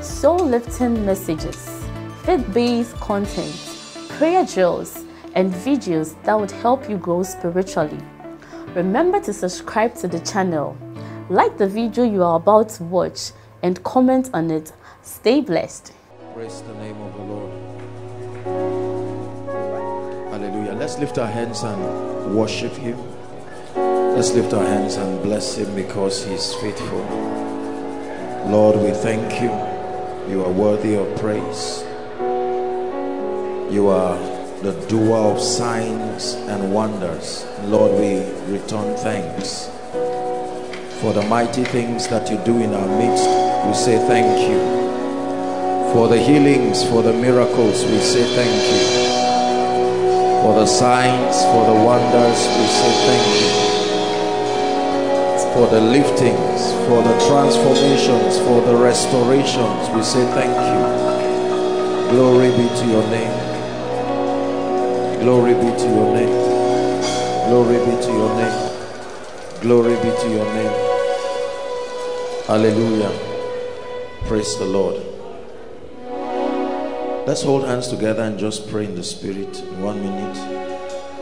soul lifting messages, faith based content, prayer drills, and videos that would help you grow spiritually. Remember to subscribe to the channel, like the video you are about to watch, and comment on it. Stay blessed. Praise the name of the Lord. Hallelujah. Let's lift our hands and worship Him. Let's lift our hands and bless Him because He is faithful. Lord, we thank you. You are worthy of praise. You are the doer of signs and wonders. Lord, we return thanks for the mighty things that you do in our midst. We say thank you. For the healings, for the miracles, we say thank you. For the signs, for the wonders, we say thank you for the liftings, for the transformations, for the restorations. We say thank you. Glory be to your name. Glory be to your name. Glory be to your name. Glory be to your name. Hallelujah. Praise the Lord. Let's hold hands together and just pray in the Spirit one minute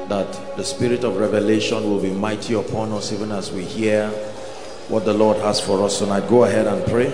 that the Spirit of revelation will be mighty upon us even as we hear what the Lord has for us tonight. Go ahead and pray.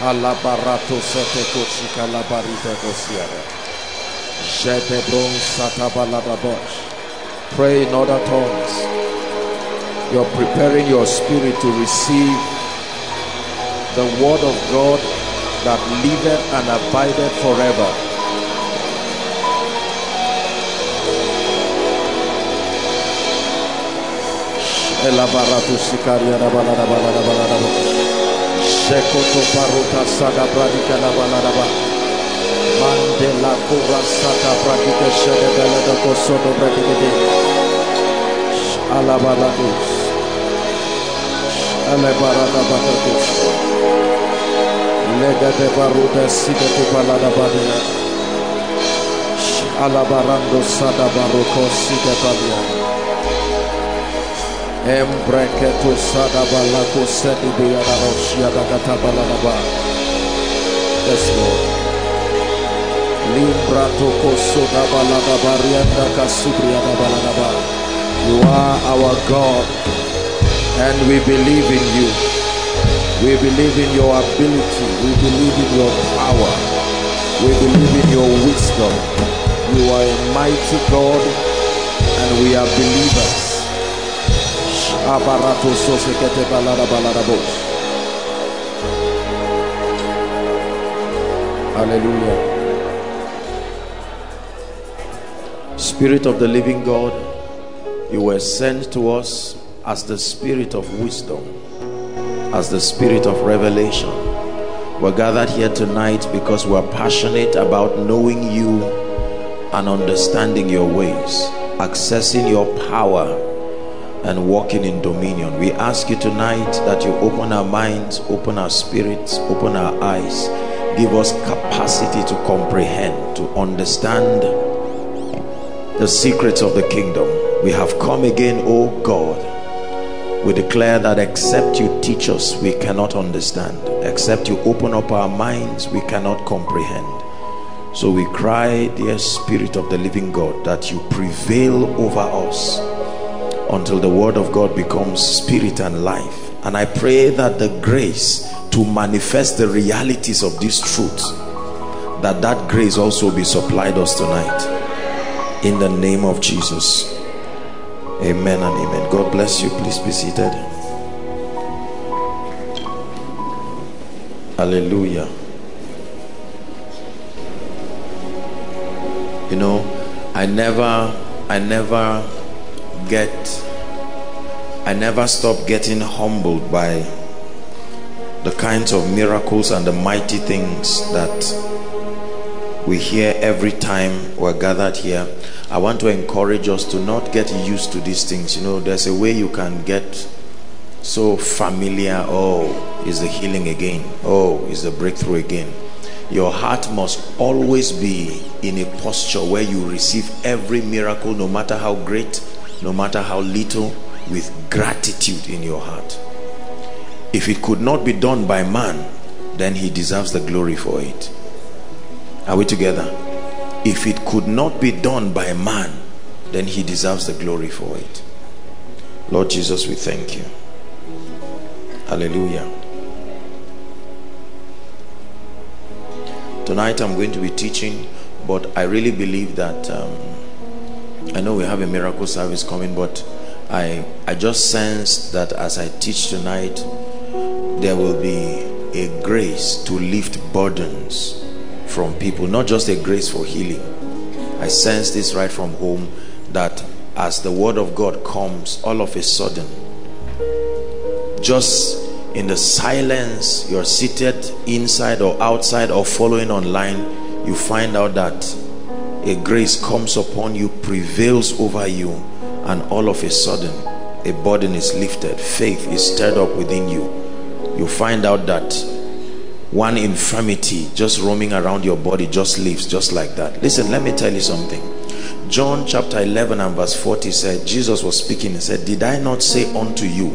Alabarato Sete Koshika Labarita Kosiara. Jetebron Satabalada Bosh. Pray in other tongues. You're preparing your spirit to receive the word of God that liveth and abideth forever. elabaratus sikaria rabala rabala rabala rabala. Sekoto paruta saga pradika rabala rabala. Mandela kura saga pradika shaga dala da kosoto pradika de alabala dus alabala rabala dus lega de paruta sika te pala alabarando sada baruko sika pala rabala Embreketu sada balako sedi biyada roshia da gata baladaba. Yes, Lord. Limbra toko soda balada barianda kasubria da baladaba. You are our God, and we believe in you. We believe in your ability. We believe in your power. We believe in your wisdom. You are a mighty God, and we are believers. Abarato sosekete balada balada bosh. Hallelujah. Spirit of the living God, you were sent to us as the spirit of wisdom, as the spirit of revelation. We're gathered here tonight because we're passionate about knowing you and understanding your ways, accessing your power and walking in dominion. We ask you tonight that you open our minds, open our spirits, open our eyes, give us capacity to comprehend, to understand the secrets of the kingdom. We have come again, oh God. We declare that except you teach us, we cannot understand. Except you open up our minds, we cannot comprehend. So we cry, dear Spirit of the living God, that you prevail over us until the word of God becomes spirit and life And I pray that the grace to manifest the realities of this truth, that that grace also be supplied us tonight. In the name of Jesus. Amen and amen. God bless you. Please be seated. Hallelujah. You know, I never, I never get, I never stop getting humbled by the kinds of miracles and the mighty things that we hear every time we're gathered here I want to encourage us to not get used to these things. You know, there's a way you can get so familiar. Oh, is the healing again? Oh, is the breakthrough again? Your heart must always be in a posture where you receive every miracle, no matter how great, no matter how little, with gratitude in your heart. If it could not be done by man, then he deserves the glory for it. Are we together? if it could not be done by man then he deserves the glory for it lord jesus we thank you hallelujah tonight i'm going to be teaching but i really believe that um, i know we have a miracle service coming but i i just sense that as i teach tonight there will be a grace to lift burdens from people, not just a grace for healing. I sense this right from home that as the word of God comes, all of a sudden, just in the silence, you're seated inside or outside or following online, you find out that a grace comes upon you, prevails over you, and all of a sudden, a burden is lifted, faith is stirred up within you. You find out that one infirmity just roaming around your body just leaves just like that. Listen let me tell you something. John chapter 11 and verse 40 said jesus was speaking and said did i not say unto you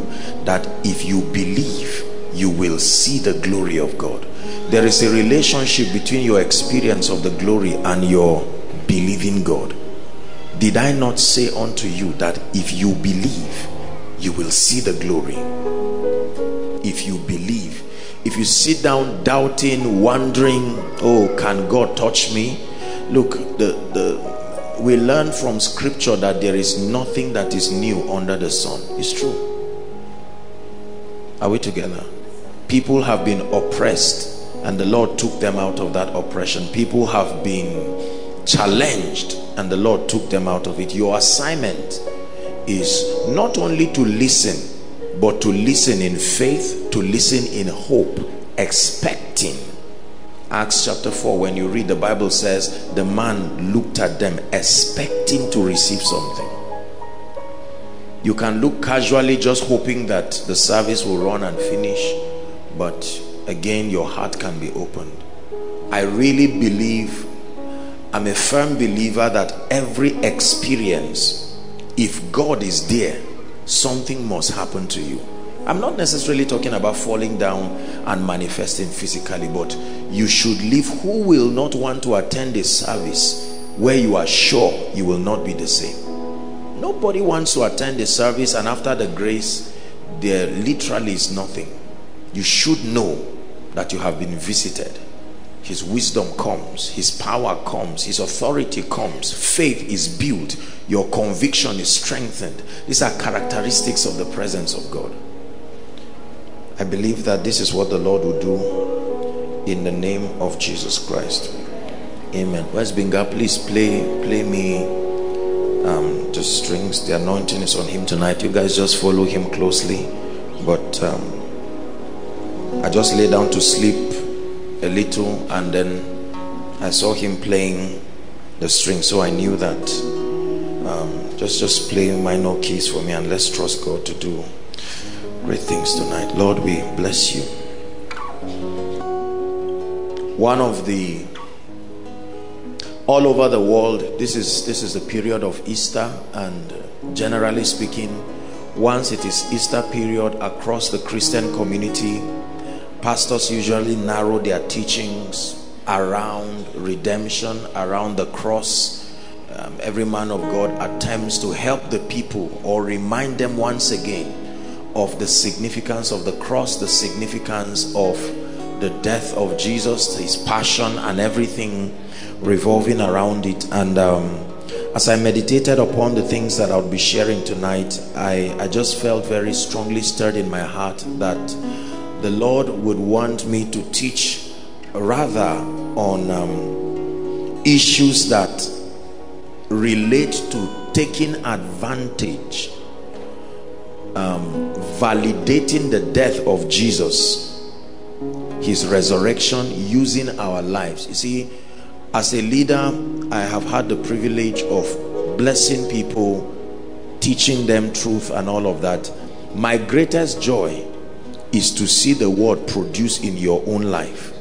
that if you believe you will see the glory of god? There is a relationship between your experience of the glory and your believing god did i not say unto you that if you believe you will see the glory? If you believe if you sit down doubting wondering oh can god touch me? Look the the we learn from scripture that there is nothing that is new under the sun. It's true. Are we together? People have been oppressed and the lord took them out of that oppression. People have been challenged and the lord took them out of it your assignment is not only to listen but to listen in faith, to listen in hope, expecting. Acts chapter 4, when you read the Bible says, the man looked at them expecting to receive something. You can look casually just hoping that the service will run and finish, but again, your heart can be opened. I really believe, I'm a firm believer that every experience, if God is there, something must happen to you. I'm not necessarily talking about falling down and manifesting physically but you should live who will not want to attend a service where you are sure you will not be the same. Nobody wants to attend a service and after the grace there literally is nothing. You should know that you have been visited his wisdom comes his power comes his authority comes faith is built your conviction is strengthened. These are characteristics of the presence of god. I believe that this is what the lord will do in the name of jesus christ. Amen. Where's binga? Please play play me um the strings. The anointing is on him tonight. You guys just follow him closely. But um i just lay down to sleep a little and then I saw him playing the string so I knew that um, just just play minor keys for me and let's trust God to do great things tonight. Lord we bless you. One of the all over the world this is this is the period of Easter and generally speaking once it is Easter period across the Christian community pastors usually narrow their teachings around redemption around the cross um, every man of God attempts to help the people or remind them once again of the significance of the cross, the significance of the death of Jesus, his passion and everything revolving around it. And um, as I meditated upon the things that I would be sharing tonight, I, I just felt very strongly stirred in my heart that the Lord would want me to teach rather on um, issues that relate to taking advantage um, validating the death of Jesus his resurrection using our lives. You see as a leader I have had the privilege of blessing people teaching them truth and all of that. My greatest joy is to see the word produced in your own life.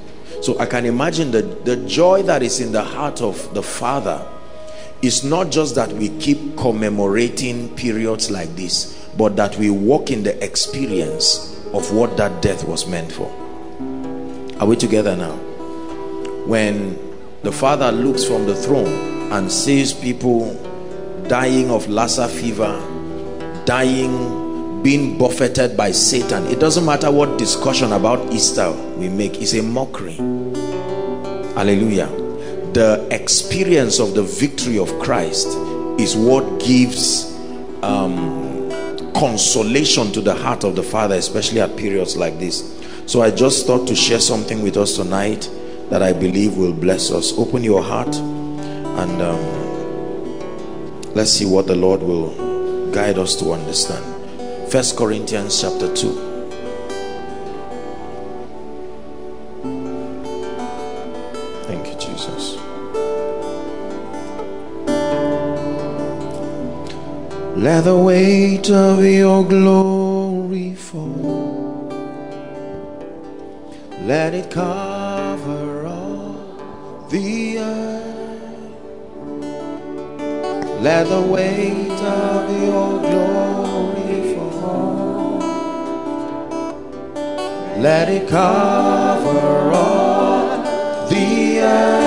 So I can imagine the, the joy that is in the heart of the father it's not just that we keep commemorating periods like this but that we walk in the experience of what that death was meant for. Are we together now? When the father looks from the throne and sees people dying of Lassa fever dying being buffeted by Satan it doesn't matter what discussion about Easter we make it's a mockery hallelujah the experience of the victory of Christ is what gives um, consolation to the heart of the Father, especially at periods like this. So I just thought to share something with us tonight that I believe will bless us. Open your heart and um, let's see what the Lord will guide us to understand. First Corinthians chapter 2. Thank you, Jesus. Let the weight of your glory fall. Let it cover all the earth. Let the weight of your glory Let it cover all the earth.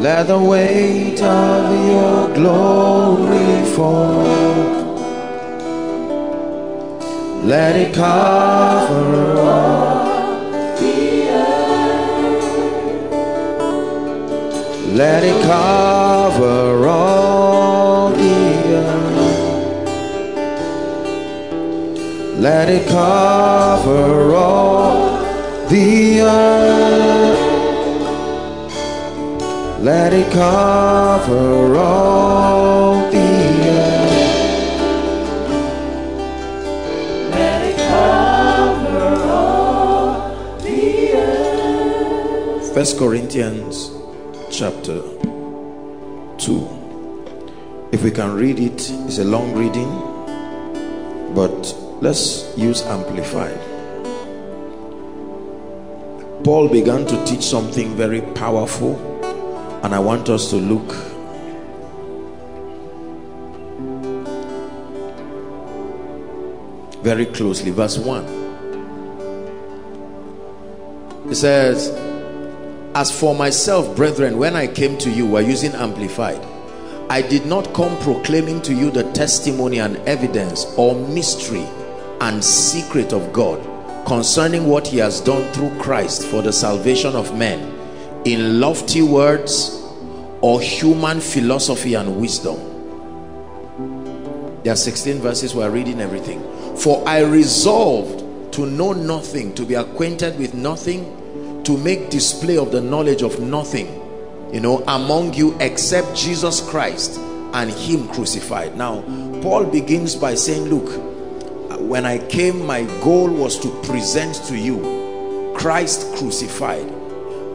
Let the weight of your glory fall. Let it cover all the earth. Let it cover all Let it cover all the earth. Let it cover all the earth. Let it cover all the earth. First Corinthians chapter 2. If we can read it, it's a long reading, but let's use amplified. Paul began to teach something very powerful and I want us to look very closely. Verse 1. It says, As for myself, brethren, when I came to you, we're using amplified. I did not come proclaiming to you the testimony and evidence or mystery and secret of God concerning what he has done through Christ for the salvation of men in lofty words or human philosophy and wisdom. There are 16 verses we're reading everything. For I resolved to know nothing to be acquainted with nothing to make display of the knowledge of nothing you know among you except Jesus Christ and him crucified. Now Paul begins by saying look when I came my goal was to present to you Christ crucified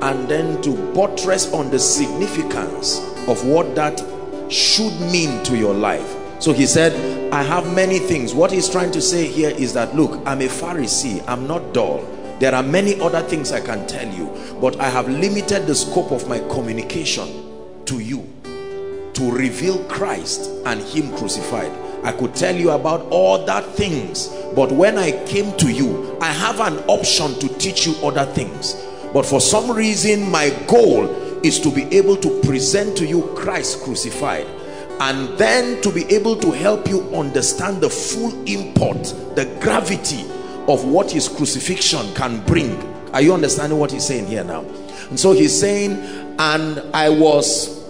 and then to buttress on the significance of what that should mean to your life. So he said i have many things. What he's trying to say here is that look i'm a pharisee. I'm not dull. There are many other things i can tell you but i have limited the scope of my communication to you to reveal christ and him crucified i could tell you about all that things but when i came to you i have an option to teach you other things. But for some reason my goal is to be able to present to you Christ crucified and then to be able to help you understand the full import the gravity of what his crucifixion can bring. Are you understanding what he's saying here now? And so he's saying and i was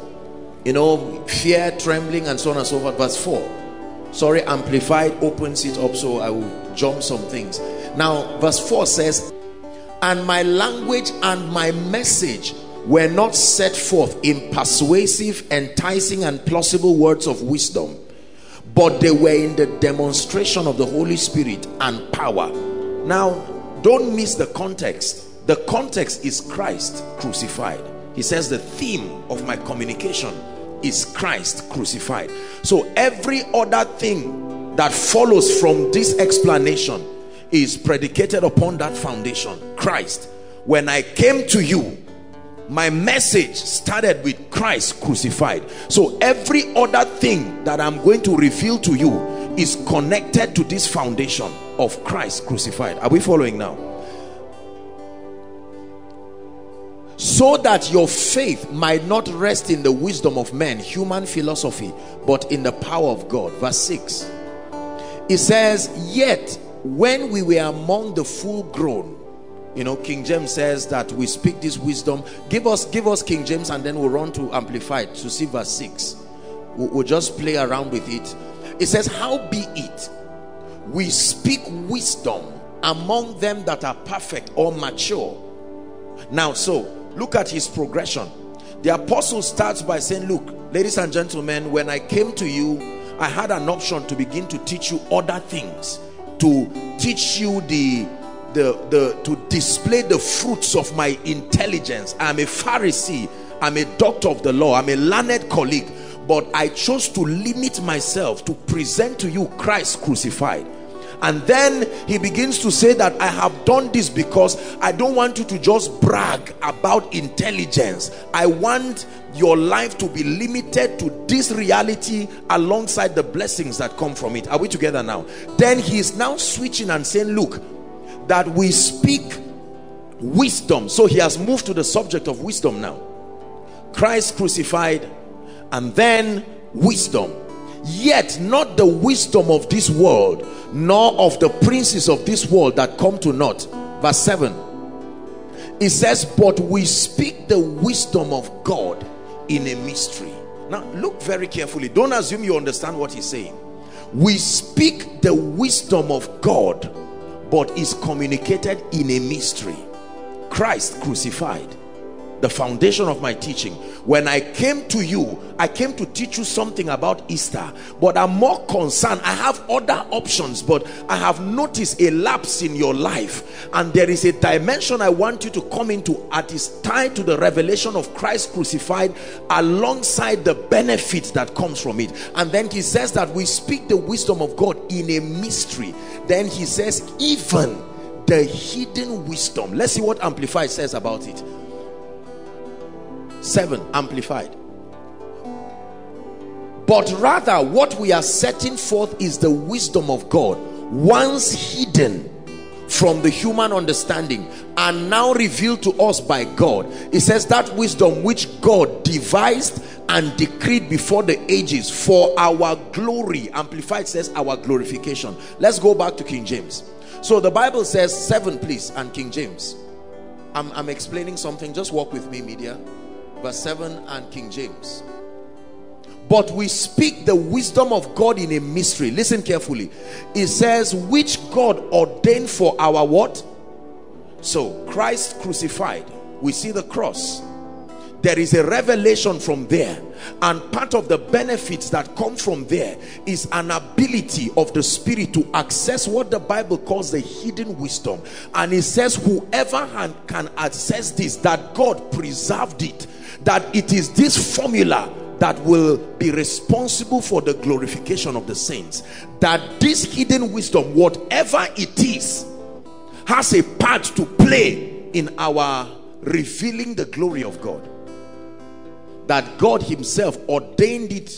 you know fear trembling and so on and so forth. Verse 4 sorry amplified opens it up so i will jump some things now verse 4 says and my language and my message were not set forth in persuasive, enticing, and plausible words of wisdom, but they were in the demonstration of the Holy Spirit and power. Now, don't miss the context. The context is Christ crucified. He says the theme of my communication is Christ crucified. So every other thing that follows from this explanation is predicated upon that foundation, Christ. When I came to you, my message started with Christ crucified. So every other thing that I'm going to reveal to you is connected to this foundation of Christ crucified. Are we following now? So that your faith might not rest in the wisdom of men, human philosophy, but in the power of God. Verse 6. It says, Yet when we were among the full grown, you know king james says that we speak this wisdom give us give us king james and then we'll run to amplified to see verse 6 we'll, we'll just play around with it it says how be it we speak wisdom among them that are perfect or mature now so look at his progression the apostle starts by saying look ladies and gentlemen when i came to you i had an option to begin to teach you other things to teach you the the, the to display the fruits of my intelligence. I'm a Pharisee. I'm a doctor of the law. I'm a learned colleague. But I chose to limit myself to present to you Christ crucified. And then he begins to say that I have done this because I don't want you to just brag about intelligence. I want your life to be limited to this reality alongside the blessings that come from it. Are we together now? Then he's now switching and saying, look, that we speak wisdom. So he has moved to the subject of wisdom now. Christ crucified and then wisdom. Yet not the wisdom of this world, nor of the princes of this world that come to naught. Verse 7. It says, But we speak the wisdom of God in a mystery. Now look very carefully. Don't assume you understand what he's saying. We speak the wisdom of God but is communicated in a mystery Christ crucified the foundation of my teaching. When i came to you i came to teach you something about easter but i'm more concerned. I have other options but i have noticed a lapse in your life and there is a dimension i want you to come into. At is tied to the revelation of christ crucified alongside the benefits that comes from it. And then he says that we speak the wisdom of god in a mystery. Then he says even the hidden wisdom. Let's see what amplified says about it 7 amplified. But rather what we are setting forth is the wisdom of God once hidden from the human understanding and now revealed to us by God. It says that wisdom which God devised and decreed before the ages for our glory. Amplified says our glorification. Let's go back to King James. So the Bible says 7 please and King James. I'm, I'm explaining something. Just walk with me media verse 7 and King James. But we speak the wisdom of God in a mystery. Listen carefully. It says, which God ordained for our what? So, Christ crucified. We see the cross there is a revelation from there and part of the benefits that come from there is an ability of the spirit to access what the bible calls the hidden wisdom and it says whoever can access this that god preserved it that it is this formula that will be responsible for the glorification of the saints that this hidden wisdom whatever it is has a part to play in our revealing the glory of god that God himself ordained it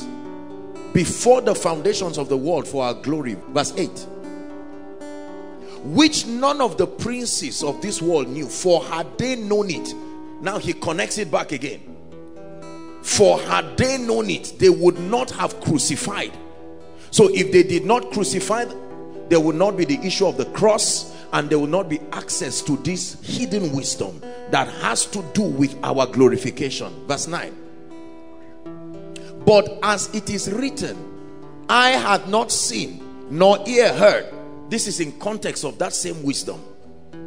before the foundations of the world for our glory. Verse 8. Which none of the princes of this world knew, for had they known it. Now he connects it back again. For had they known it, they would not have crucified. So if they did not crucify, there would not be the issue of the cross and there will not be access to this hidden wisdom that has to do with our glorification. Verse 9. But as it is written, I had not seen nor ear heard. This is in context of that same wisdom.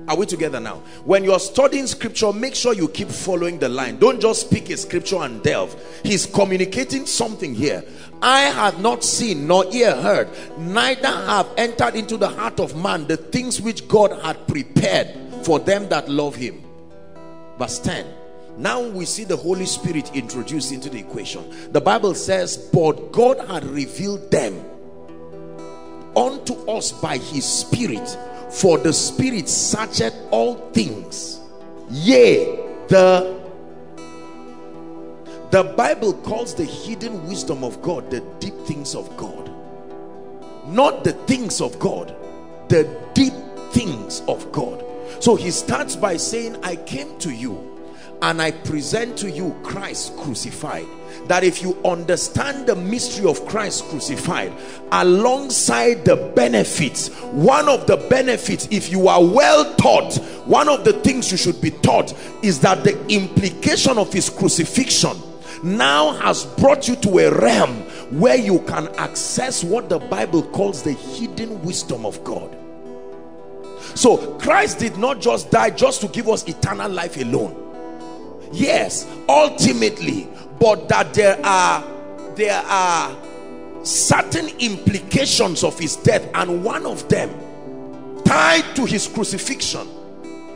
Are we together now? When you're studying scripture, make sure you keep following the line. Don't just pick a scripture and delve. He's communicating something here. Eye have not seen nor ear heard, neither have entered into the heart of man the things which God had prepared for them that love him. Verse 10. Now we see the Holy Spirit introduced into the equation. The Bible says, But God had revealed them unto us by his Spirit for the spirit searcheth all things. Yea the the bible calls the hidden wisdom of god the deep things of god. Not the things of god the deep things of god. So he starts by saying i came to you and I present to you Christ crucified. That if you understand the mystery of Christ crucified alongside the benefits, one of the benefits, if you are well taught, one of the things you should be taught is that the implication of his crucifixion now has brought you to a realm where you can access what the Bible calls the hidden wisdom of God. So Christ did not just die just to give us eternal life alone yes ultimately but that there are there are certain implications of his death and one of them tied to his crucifixion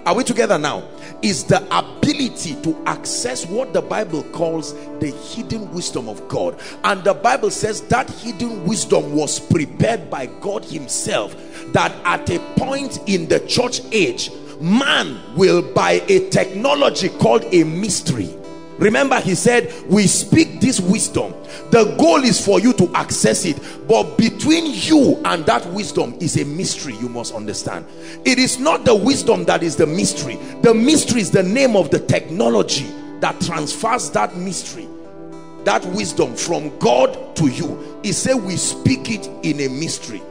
are we together now is the ability to access what the bible calls the hidden wisdom of god. And the bible says that hidden wisdom was prepared by god himself that at a point in the church age man will by a technology called a mystery remember he said we speak this wisdom. The goal is for you to access it but between you and that wisdom is a mystery you must understand. It is not the wisdom that is the mystery. The mystery is the name of the technology that transfers that mystery that wisdom from god to you. He said we speak it in a mystery.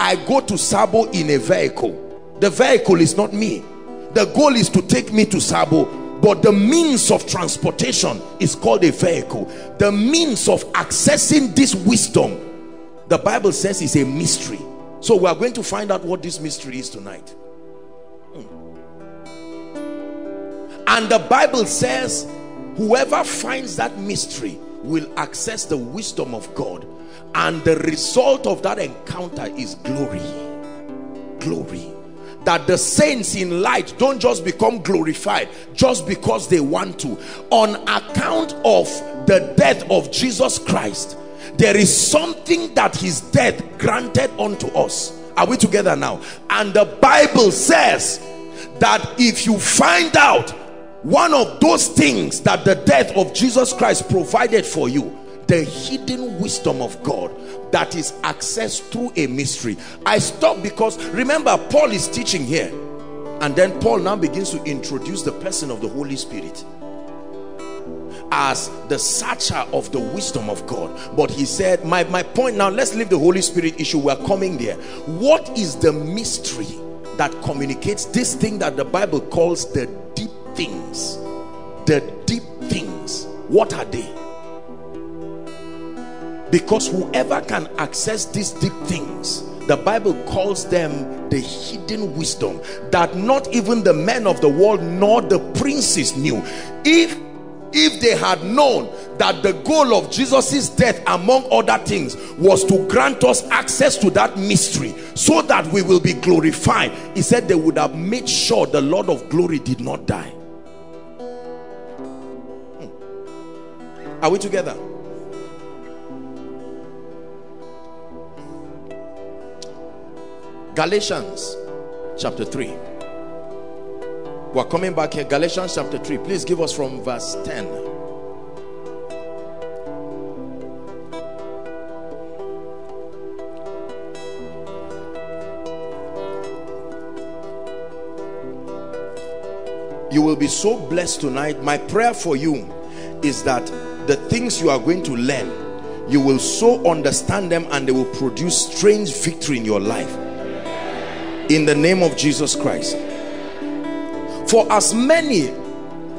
I go to sabo in a vehicle the vehicle is not me. The goal is to take me to sabo but the means of transportation is called a vehicle. The means of accessing this wisdom the bible says is a mystery. So we are going to find out what this mystery is tonight. Hmm. and the bible says whoever finds that mystery will access the wisdom of god and the result of that encounter is glory. Glory that the saints in light don't just become glorified just because they want to. On account of the death of Jesus Christ there is something that his death granted unto us. Are we together now? And the Bible says that if you find out one of those things that the death of Jesus Christ provided for you the hidden wisdom of God that is accessed through a mystery. I stop because remember, Paul is teaching here, and then Paul now begins to introduce the person of the Holy Spirit as the searcher of the wisdom of God. But he said, my, my point now, let's leave the Holy Spirit issue. We're coming there. What is the mystery that communicates this thing that the Bible calls the deep things? The deep things. What are they? Because whoever can access these deep things the bible calls them the hidden wisdom that not even the men of the world nor the princes knew. If if they had known that the goal of Jesus's death among other things was to grant us access to that mystery so that we will be glorified he said they would have made sure the Lord of glory did not die. Hmm. are we together Galatians chapter 3. We're coming back here. Galatians chapter 3. Please give us from verse 10. You will be so blessed tonight. My prayer for you is that the things you are going to learn you will so understand them and they will produce strange victory in your life in the name of Jesus Christ. For as many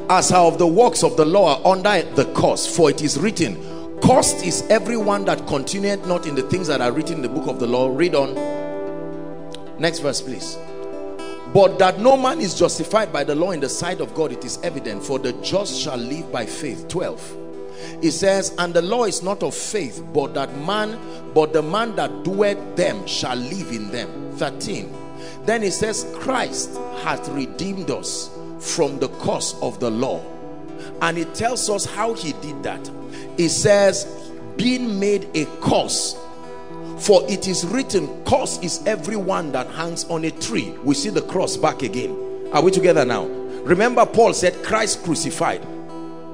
as are of the works of the law are under the curse for it is written cursed is everyone that continueth not in the things that are written in the book of the law. Read on. Next verse please. But that no man is justified by the law in the sight of God it is evident for the just shall live by faith. 12 it says and the law is not of faith but that man but the man that doeth them shall live in them. 13 then it says Christ hath redeemed us from the curse of the law. And it tells us how he did that. It says being made a curse for it is written curse is everyone that hangs on a tree. We see the cross back again. Are we together now? Remember paul said christ crucified.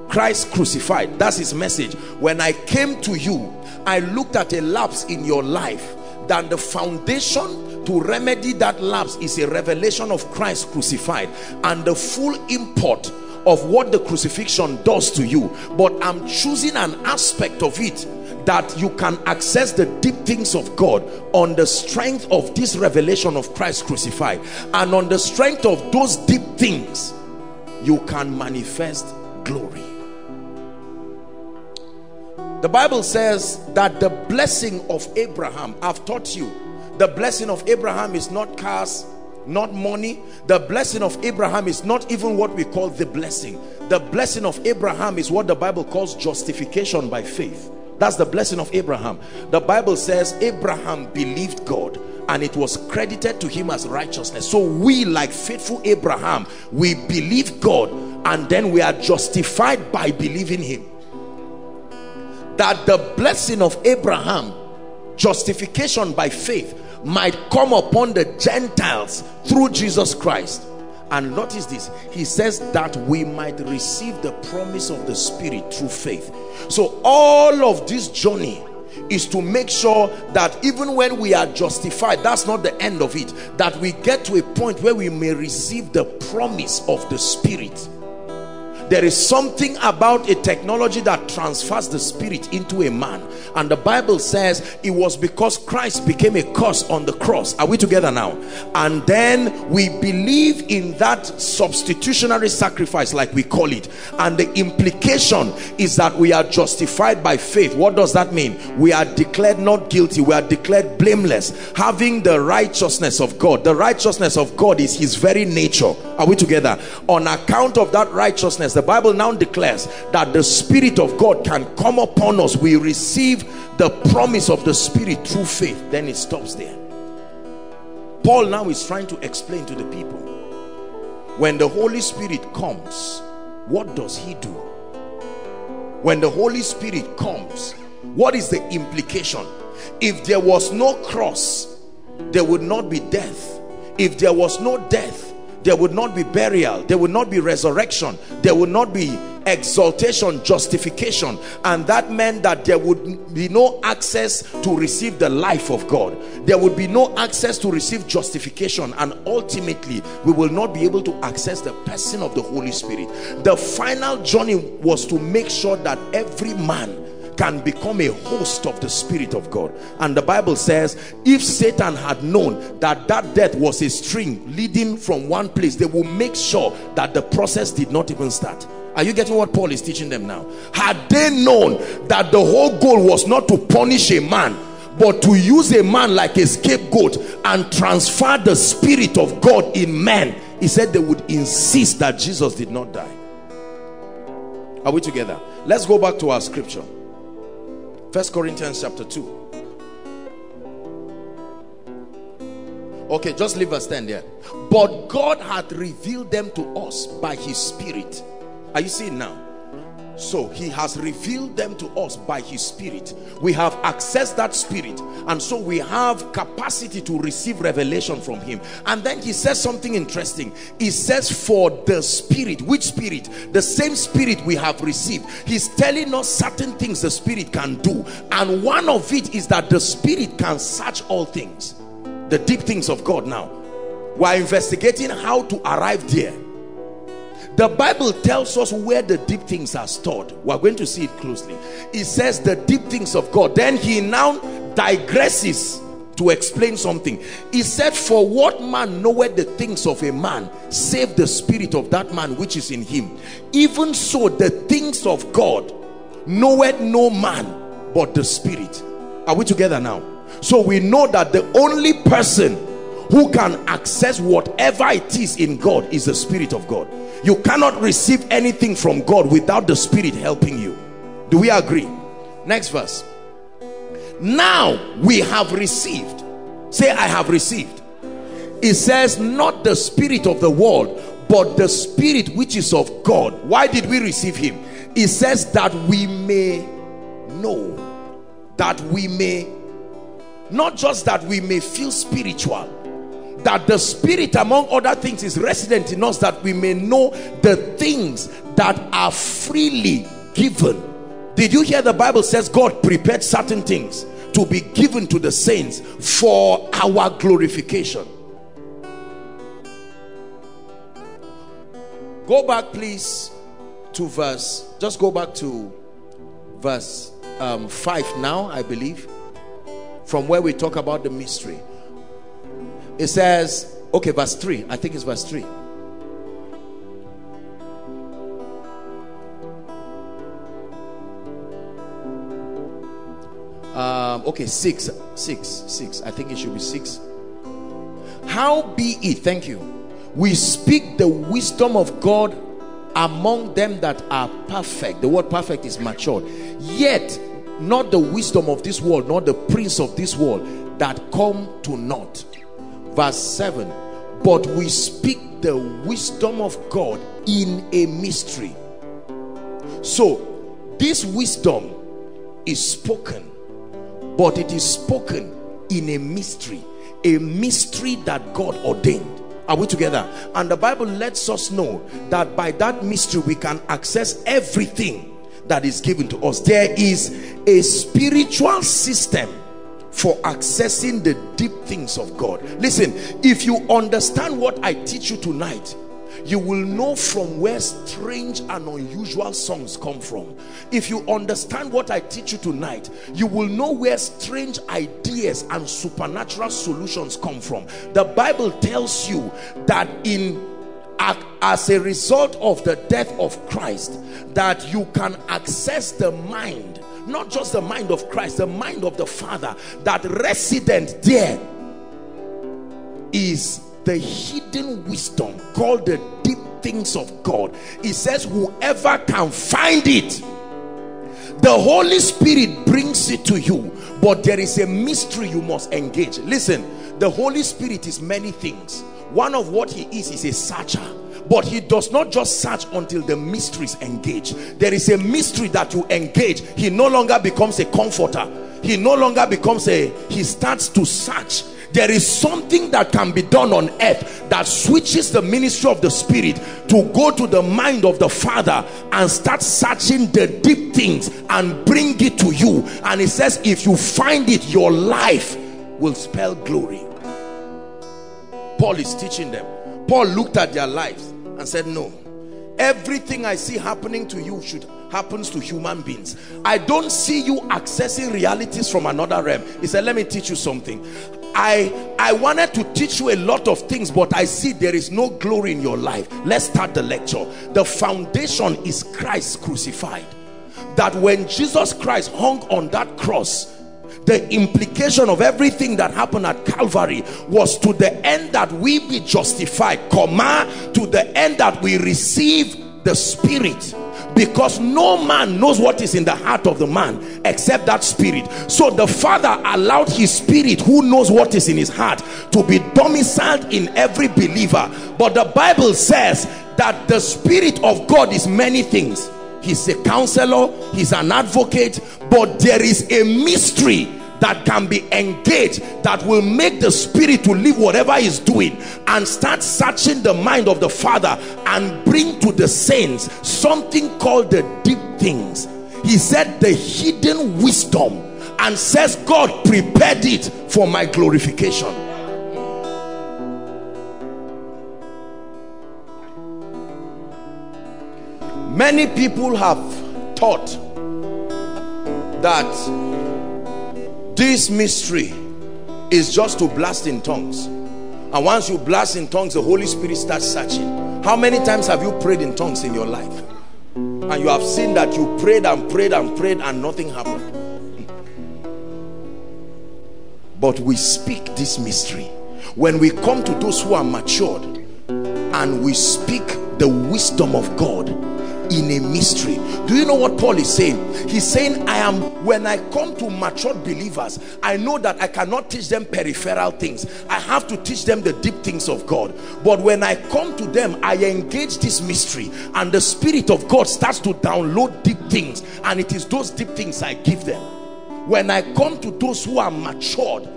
Christ crucified. That's his message. When i came to you i looked at a lapse in your life that the foundation to remedy that lapse is a revelation of christ crucified and the full import of what the crucifixion does to you. But i'm choosing an aspect of it that you can access the deep things of God on the strength of this revelation of Christ crucified and on the strength of those deep things you can manifest glory. The Bible says that the blessing of Abraham I've taught you the blessing of Abraham is not cars not money the blessing of Abraham is not even what we call the blessing the blessing of Abraham is what the Bible calls justification by faith that's the blessing of Abraham. The Bible says Abraham believed God and it was credited to him as righteousness. So we like faithful Abraham, we believe God and then we are justified by believing him. That the blessing of Abraham, justification by faith, might come upon the Gentiles through Jesus Christ. And notice this he says that we might receive the promise of the spirit through faith. So all of this journey is to make sure that even when we are justified that's not the end of it that we get to a point where we may receive the promise of the spirit there is something about a technology that transfers the spirit into a man. And the bible says it was because christ became a curse on the cross. Are we together now? And then we believe in that substitutionary sacrifice like we call it. And the implication is that we are justified by faith. What does that mean? We are declared not guilty. We are declared blameless. Having the righteousness of god. The righteousness of god is his very nature. Are we together? On account of that righteousness the bible now declares that the spirit of god can come upon us. We receive the promise of the spirit through faith. Then it stops there. Paul now is trying to explain to the people when the holy spirit comes what does he do? When the holy spirit comes what is the implication? If there was no cross there would not be death. If there was no death there would not be burial. There would not be resurrection. There would not be exaltation justification. And that meant that there would be no access to receive the life of God. There would be no access to receive justification. And ultimately we will not be able to access the person of the Holy Spirit. The final journey was to make sure that every man can become a host of the spirit of God and the bible says if satan had known that that death was a string leading from one place they will make sure that the process did not even start are you getting what Paul is teaching them now? Had they known that the whole goal was not to punish a man, but to use a man like a scapegoat and transfer the spirit of God in man, he said they would insist that Jesus did not die. Are we together? Let's go back to our scripture. First Corinthians chapter 2. Okay, just leave us stand there. But God hath revealed them to us by his spirit are you seeing now? So he has revealed them to us by his spirit. We have accessed that spirit. And so we have capacity to receive revelation from him. And then he says something interesting. He says for the spirit. Which spirit? The same spirit we have received. He's telling us certain things the spirit can do. And one of it is that the spirit can search all things. The deep things of God now. We're investigating how to arrive there the bible tells us where the deep things are stored. We're going to see it closely. It says the deep things of god. Then he now digresses to explain something. He said for what man knoweth the things of a man save the spirit of that man which is in him? Even so the things of god knoweth no man but the spirit. Are we together now? So we know that the only person who can access whatever it is in god is the spirit of god. You cannot receive anything from god without the spirit helping you. Do we agree? Next verse. Now we have received. Say i have received. It says not the spirit of the world but the spirit which is of god. Why did we receive him? It says that we may know that we may not just that we may feel spiritual that the spirit among other things is resident in us that we may know the things that are freely given. Did you hear the bible says god prepared certain things to be given to the saints for our glorification? Go back please to verse just go back to verse um, 5 now I believe from where we talk about the mystery it says okay verse 3 I think it's verse 3 um, okay six six six. I think it should be six. How be it thank you. We speak the wisdom of god among them that are perfect. The word perfect is matured. Yet not the wisdom of this world not the prince of this world that come to naught verse 7 but we speak the wisdom of god in a mystery. So this wisdom is spoken but it is spoken in a mystery a mystery that God ordained. Are we together? And the Bible lets us know that by that mystery we can access everything that is given to us. There is a spiritual system for accessing the deep things of God. Listen if you understand what I teach you tonight you will know from where strange and unusual songs come from. If you understand what i teach you tonight you will know where strange ideas and supernatural solutions come from. The bible tells you that in as a result of the death of christ that you can access the mind not just the mind of christ the mind of the father that resident there is the hidden wisdom called the deep things of God. It says, Whoever can find it, the Holy Spirit brings it to you, but there is a mystery you must engage. Listen, the Holy Spirit is many things. One of what he is is a searcher but he does not just search until the mysteries engage. There is a mystery that you engage. He no longer becomes a comforter. He no longer becomes a he starts to search. There is something that can be done on earth that switches the ministry of the spirit to go to the mind of the father and start searching the deep things and bring it to you. And it says if you find it your life will spell glory. Paul is teaching them. Paul looked at their lives and said no. Everything i see happening to you should happens to human beings. I don't see you accessing realities from another realm. He said let me teach you something. I I wanted to teach you a lot of things but I see there is no glory in your life. Let's start the lecture. The foundation is Christ crucified. That when Jesus Christ hung on that cross the implication of everything that happened at Calvary was to the end that we be justified comma to the end that we receive the spirit. Because no man knows what is in the heart of the man except that spirit. So the father allowed his spirit who knows what is in his heart to be domiciled in every believer. But the bible says that the spirit of god is many things he's a counselor he's an advocate but there is a mystery that can be engaged that will make the spirit to leave whatever he's doing and start searching the mind of the father and bring to the saints something called the deep things. He said the hidden wisdom and says god prepared it for my glorification many people have taught that this mystery is just to blast in tongues. And once you blast in tongues the Holy Spirit starts searching. How many times have you prayed in tongues in your life? And you have seen that you prayed and prayed and prayed and nothing happened. But we speak this mystery. When we come to those who are matured and we speak the wisdom of God in a mystery. Do you know what Paul is saying? He's saying I am when I come to mature believers I know that I cannot teach them peripheral things. I have to teach them the deep things of God. But when I come to them I engage this mystery and the Spirit of God starts to download deep things and it is those deep things I give them. When I come to those who are matured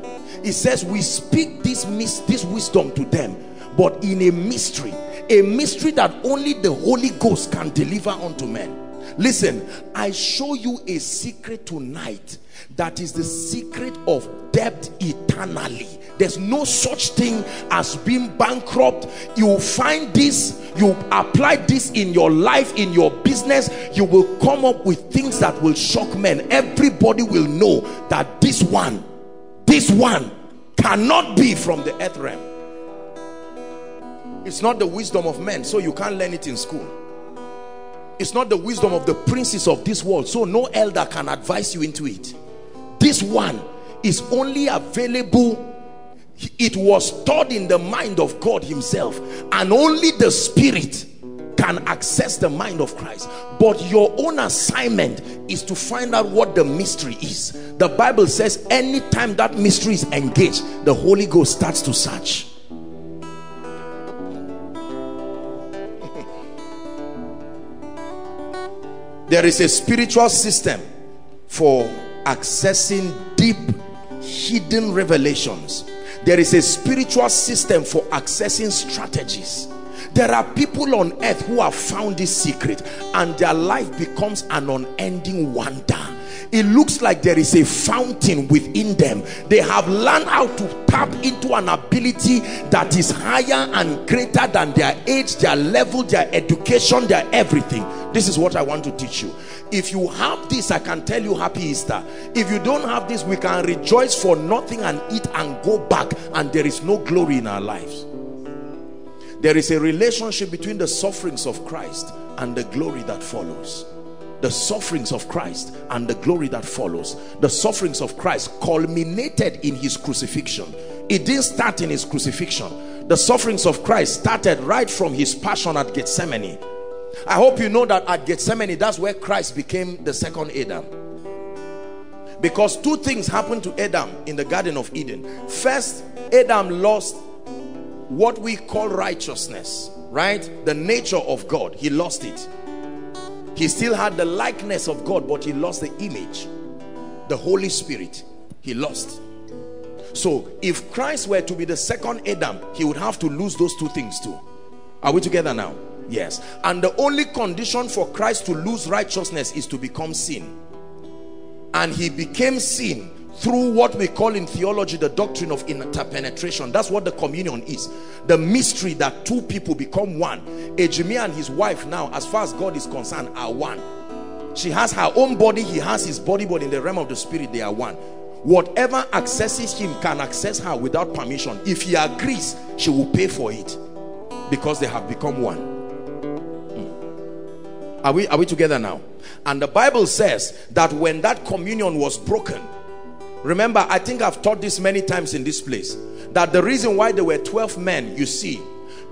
it says we speak this this wisdom to them but in a mystery a mystery that only the Holy Ghost can deliver unto men. Listen I show you a secret tonight that is the secret of debt eternally. There's no such thing as being bankrupt. You find this you apply this in your life in your business you will come up with things that will shock men. Everybody will know that this one this one cannot be from the earth realm it's not the wisdom of men so you can't learn it in school. It's not the wisdom of the princes of this world so no elder can advise you into it. This one is only available it was taught in the mind of God himself and only the spirit can access the mind of Christ. But your own assignment is to find out what the mystery is. The Bible says anytime that mystery is engaged the Holy Ghost starts to search there is a spiritual system for accessing deep hidden revelations. There is a spiritual system for accessing strategies. There are people on earth who have found this secret and their life becomes an unending wonder it looks like there is a fountain within them. They have learned how to tap into an ability that is higher and greater than their age their level their education their everything. This is what i want to teach you. If you have this i can tell you happy easter. If you don't have this we can rejoice for nothing and eat and go back and there is no glory in our lives. There is a relationship between the sufferings of christ and the glory that follows the sufferings of Christ and the glory that follows. The sufferings of Christ culminated in his crucifixion. It didn't start in his crucifixion. The sufferings of Christ started right from his passion at Gethsemane. I hope you know that at Gethsemane that's where Christ became the second Adam. Because two things happened to Adam in the Garden of Eden. First Adam lost what we call righteousness right? The nature of God. He lost it he still had the likeness of God but he lost the image. The Holy Spirit he lost. So if Christ were to be the second Adam he would have to lose those two things too. Are we together now? Yes. And the only condition for Christ to lose righteousness is to become sin. And he became sin through what we call in theology the doctrine of interpenetration. That's what the communion is. The mystery that two people become one. Ejimi and his wife now as far as God is concerned are one. She has her own body he has his body but in the realm of the spirit they are one. Whatever accesses him can access her without permission. If he agrees she will pay for it because they have become one. Hmm. are we are we together now? And the bible says that when that communion was broken remember i think i've taught this many times in this place that the reason why there were 12 men you see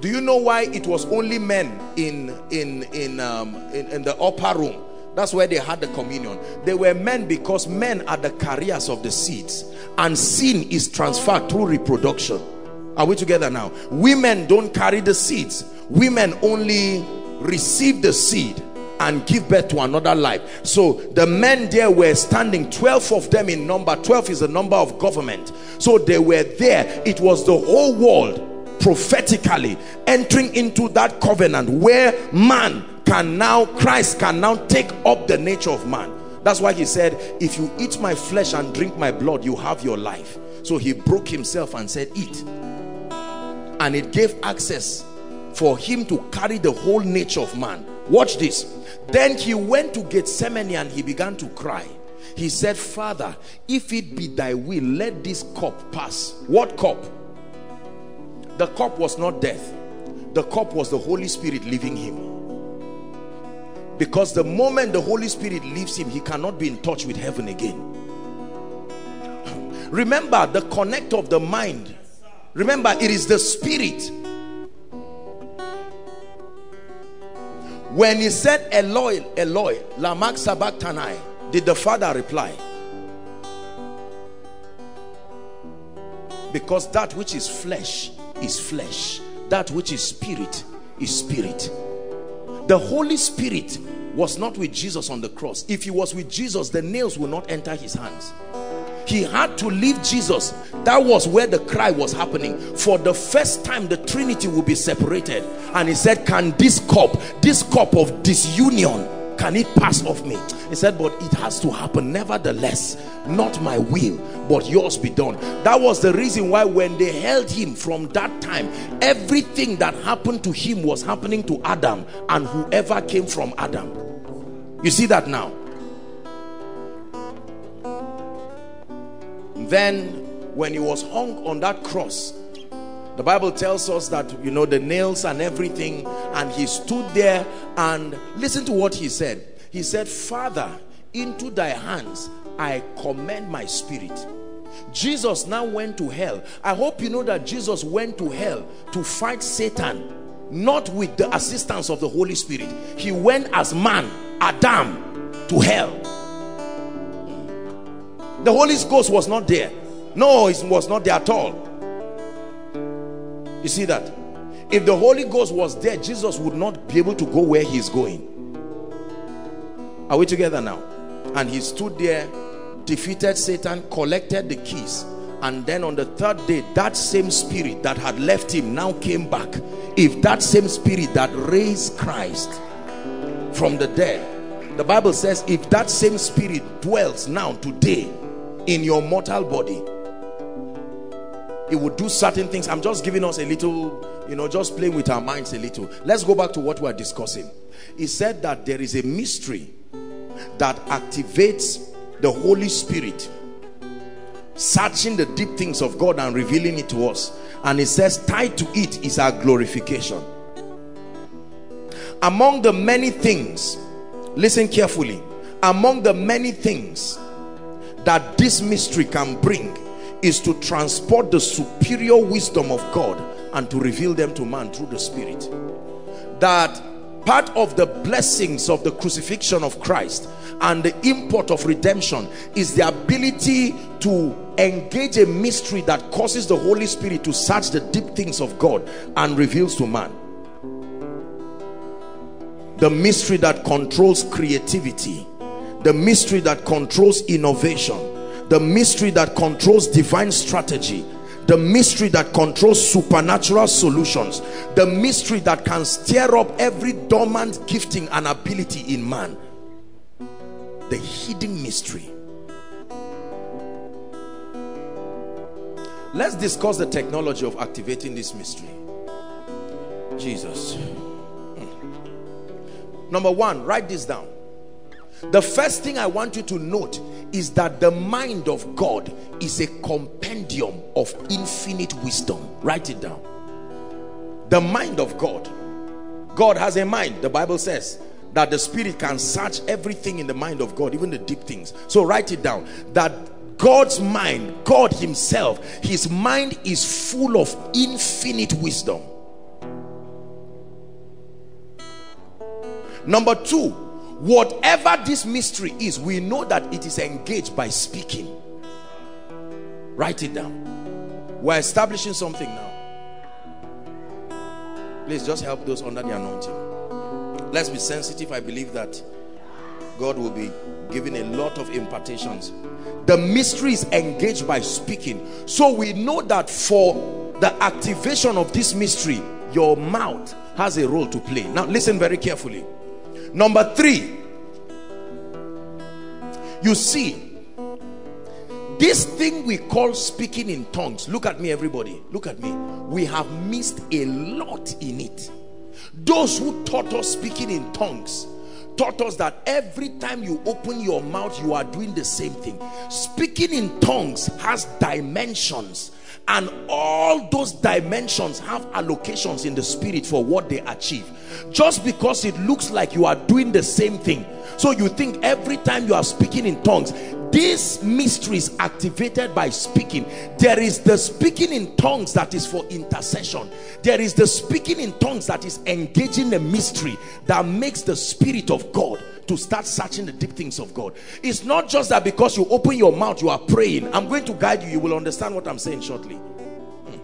do you know why it was only men in in in um in, in the upper room? That's where they had the communion. They were men because men are the carriers of the seeds and sin is transferred through reproduction. Are we together now? Women don't carry the seeds. Women only receive the seed and give birth to another life. So the men there were standing 12 of them in number 12 is the number of government. So they were there. It was the whole world prophetically entering into that covenant where man can now Christ can now take up the nature of man. That's why he said if you eat my flesh and drink my blood you have your life. So he broke himself and said eat. And it gave access for him to carry the whole nature of man. Watch this then he went to Gethsemane and he began to cry. He said father if it be thy will let this cup pass. What cup? The cup was not death. The cup was the Holy Spirit leaving him. Because the moment the Holy Spirit leaves him he cannot be in touch with heaven again. Remember the connect of the mind. Remember it is the spirit when he said Eloi Eloi Lama Sabachthani did the father reply? Because that which is flesh is flesh. That which is spirit is spirit. The Holy Spirit was not with Jesus on the cross. If he was with Jesus the nails will not enter his hands he had to leave Jesus. That was where the cry was happening. For the first time the Trinity will be separated. And he said can this cup this cup of disunion can it pass off me? He said but it has to happen. Nevertheless not my will but yours be done. That was the reason why when they held him from that time everything that happened to him was happening to Adam and whoever came from Adam. You see that now then when he was hung on that cross the Bible tells us that, you know, the nails and everything, and he stood there and listen to what he said. He said, Father, into thy hands I commend my spirit. Jesus now went to hell. I hope you know that Jesus went to hell to fight Satan, not with the assistance of the Holy Spirit. He went as man, Adam, to hell. The Holy Ghost was not there. No, it was not there at all. You see that? If the Holy Ghost was there, Jesus would not be able to go where he's going. Are we together now? And he stood there, defeated Satan, collected the keys. And then on the third day, that same spirit that had left him now came back. If that same spirit that raised Christ from the dead, the Bible says, if that same spirit dwells now today in your mortal body, it would do certain things. I'm just giving us a little you know just playing with our minds a little. Let's go back to what we're discussing. He said that there is a mystery that activates the holy spirit searching the deep things of god and revealing it to us. And he says tied to it is our glorification. Among the many things listen carefully among the many things that this mystery can bring is to transport the superior wisdom of God and to reveal them to man through the spirit. That part of the blessings of the crucifixion of Christ and the import of redemption is the ability to engage a mystery that causes the Holy Spirit to search the deep things of God and reveals to man. The mystery that controls creativity the mystery that controls innovation the mystery that controls divine strategy the mystery that controls supernatural solutions the mystery that can stir up every dormant gifting and ability in man. The hidden mystery. Let's discuss the technology of activating this mystery. Jesus. Hmm. number one write this down the first thing I want you to note is that the mind of God is a compendium of infinite wisdom. Write it down. The mind of God. God has a mind. The Bible says that the spirit can search everything in the mind of God, even the deep things. So write it down. That God's mind, God himself, his mind is full of infinite wisdom. Number two, whatever this mystery is we know that it is engaged by speaking. Write it down. We're establishing something now. Please just help those under the anointing. Let's be sensitive. I believe that god will be giving a lot of impartations. The mystery is engaged by speaking. So we know that for the activation of this mystery your mouth has a role to play. Now listen very carefully Number three, you see, this thing we call speaking in tongues, look at me, everybody, look at me. We have missed a lot in it. Those who taught us speaking in tongues taught us that every time you open your mouth you are doing the same thing speaking in tongues has dimensions and all those dimensions have allocations in the spirit for what they achieve. Just because it looks like you are doing the same thing so you think every time you are speaking in tongues this mystery is activated by speaking there is the speaking in tongues that is for intercession. There is the speaking in tongues that is engaging the mystery that makes the spirit of God to start searching the deep things of God. It's not just that because you open your mouth you are praying. I'm going to guide you. You will understand what I'm saying shortly. Hmm.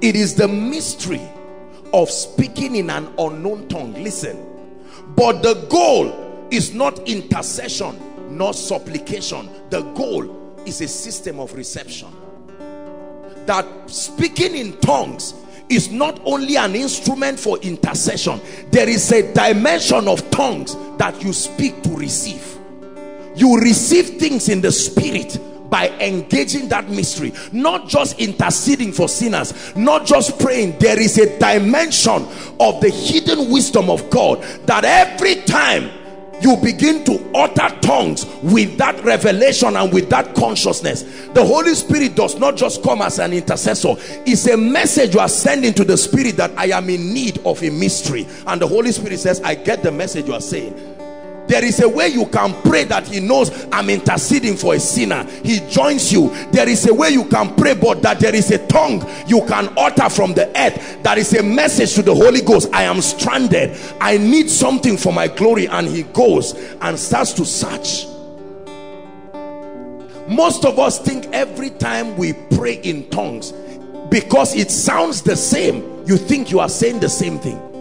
it is the mystery of speaking in an unknown tongue. Listen. But the goal is not intercession nor supplication. The goal is a system of reception. That speaking in tongues is not only an instrument for intercession there is a dimension of tongues that you speak to receive. You receive things in the spirit by engaging that mystery not just interceding for sinners not just praying. There is a dimension of the hidden wisdom of God that every time you begin to utter tongues with that revelation and with that consciousness. The Holy Spirit does not just come as an intercessor. It's a message you are sending to the Spirit that I am in need of a mystery. And the Holy Spirit says I get the message you are saying there is a way you can pray that he knows I'm interceding for a sinner. He joins you. There is a way you can pray but that there is a tongue you can utter from the earth that is a message to the Holy Ghost. I am stranded. I need something for my glory. And he goes and starts to search. Most of us think every time we pray in tongues because it sounds the same you think you are saying the same thing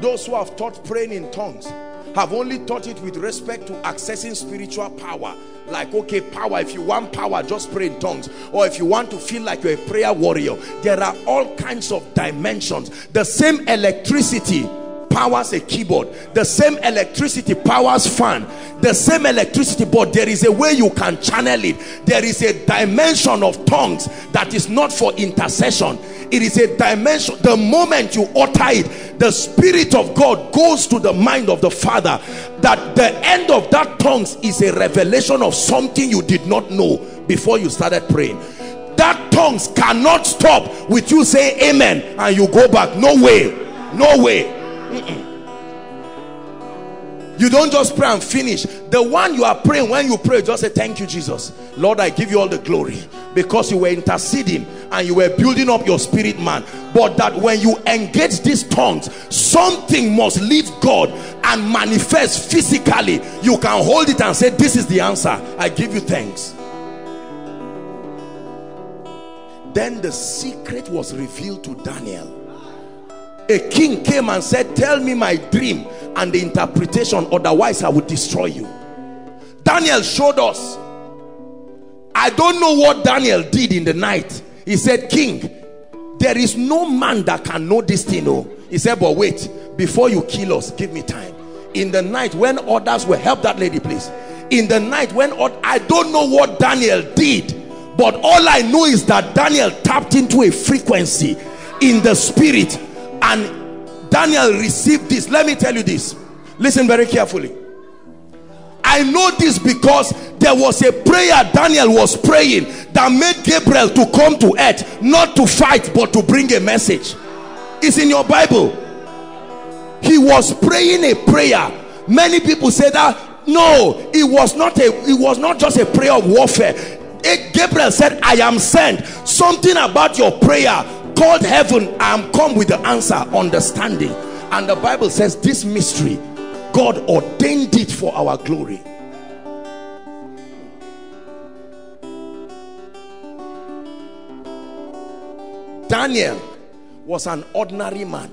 those who have taught praying in tongues have only taught it with respect to accessing spiritual power. Like okay power if you want power just pray in tongues. Or if you want to feel like you're a prayer warrior there are all kinds of dimensions. The same electricity powers a keyboard. The same electricity powers fan. The same electricity but there is a way you can channel it. There is a dimension of tongues that is not for intercession. It is a dimension the moment you utter it the spirit of god goes to the mind of the father that the end of that tongues is a revelation of something you did not know before you started praying. That tongues cannot stop with you say amen and you go back. No way. No way. Mm -mm. You don't just pray and finish. The one you are praying, when you pray, just say, Thank you, Jesus. Lord, I give you all the glory because you were interceding and you were building up your spirit man. But that when you engage these tongues, something must leave God and manifest physically. You can hold it and say, This is the answer. I give you thanks. Then the secret was revealed to Daniel a king came and said tell me my dream and the interpretation otherwise i would destroy you. Daniel showed us. I don't know what daniel did in the night. He said king there is no man that can know this thing oh. He said but wait before you kill us give me time. In the night when others were help that lady please. In the night when i don't know what daniel did but all i know is that daniel tapped into a frequency in the spirit and Daniel received this. Let me tell you this. Listen very carefully. I know this because there was a prayer Daniel was praying that made Gabriel to come to earth not to fight but to bring a message. It's in your Bible. He was praying a prayer. Many people say that no it was not a it was not just a prayer of warfare. Gabriel said I am sent. Something about your prayer called heaven I am come with the answer understanding. And the Bible says this mystery God ordained it for our glory. Daniel was an ordinary man.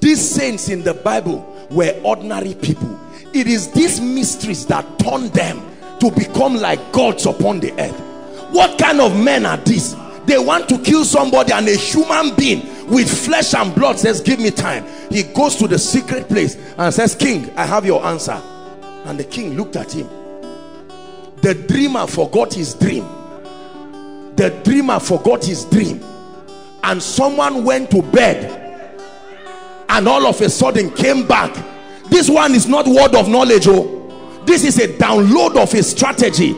These saints in the Bible were ordinary people. It is these mysteries that turn them to become like gods upon the earth. What kind of men are these they want to kill somebody and a human being with flesh and blood says give me time. He goes to the secret place and says king i have your answer. And the king looked at him. The dreamer forgot his dream. The dreamer forgot his dream. And someone went to bed. And all of a sudden came back. This one is not word of knowledge oh. This is a download of a strategy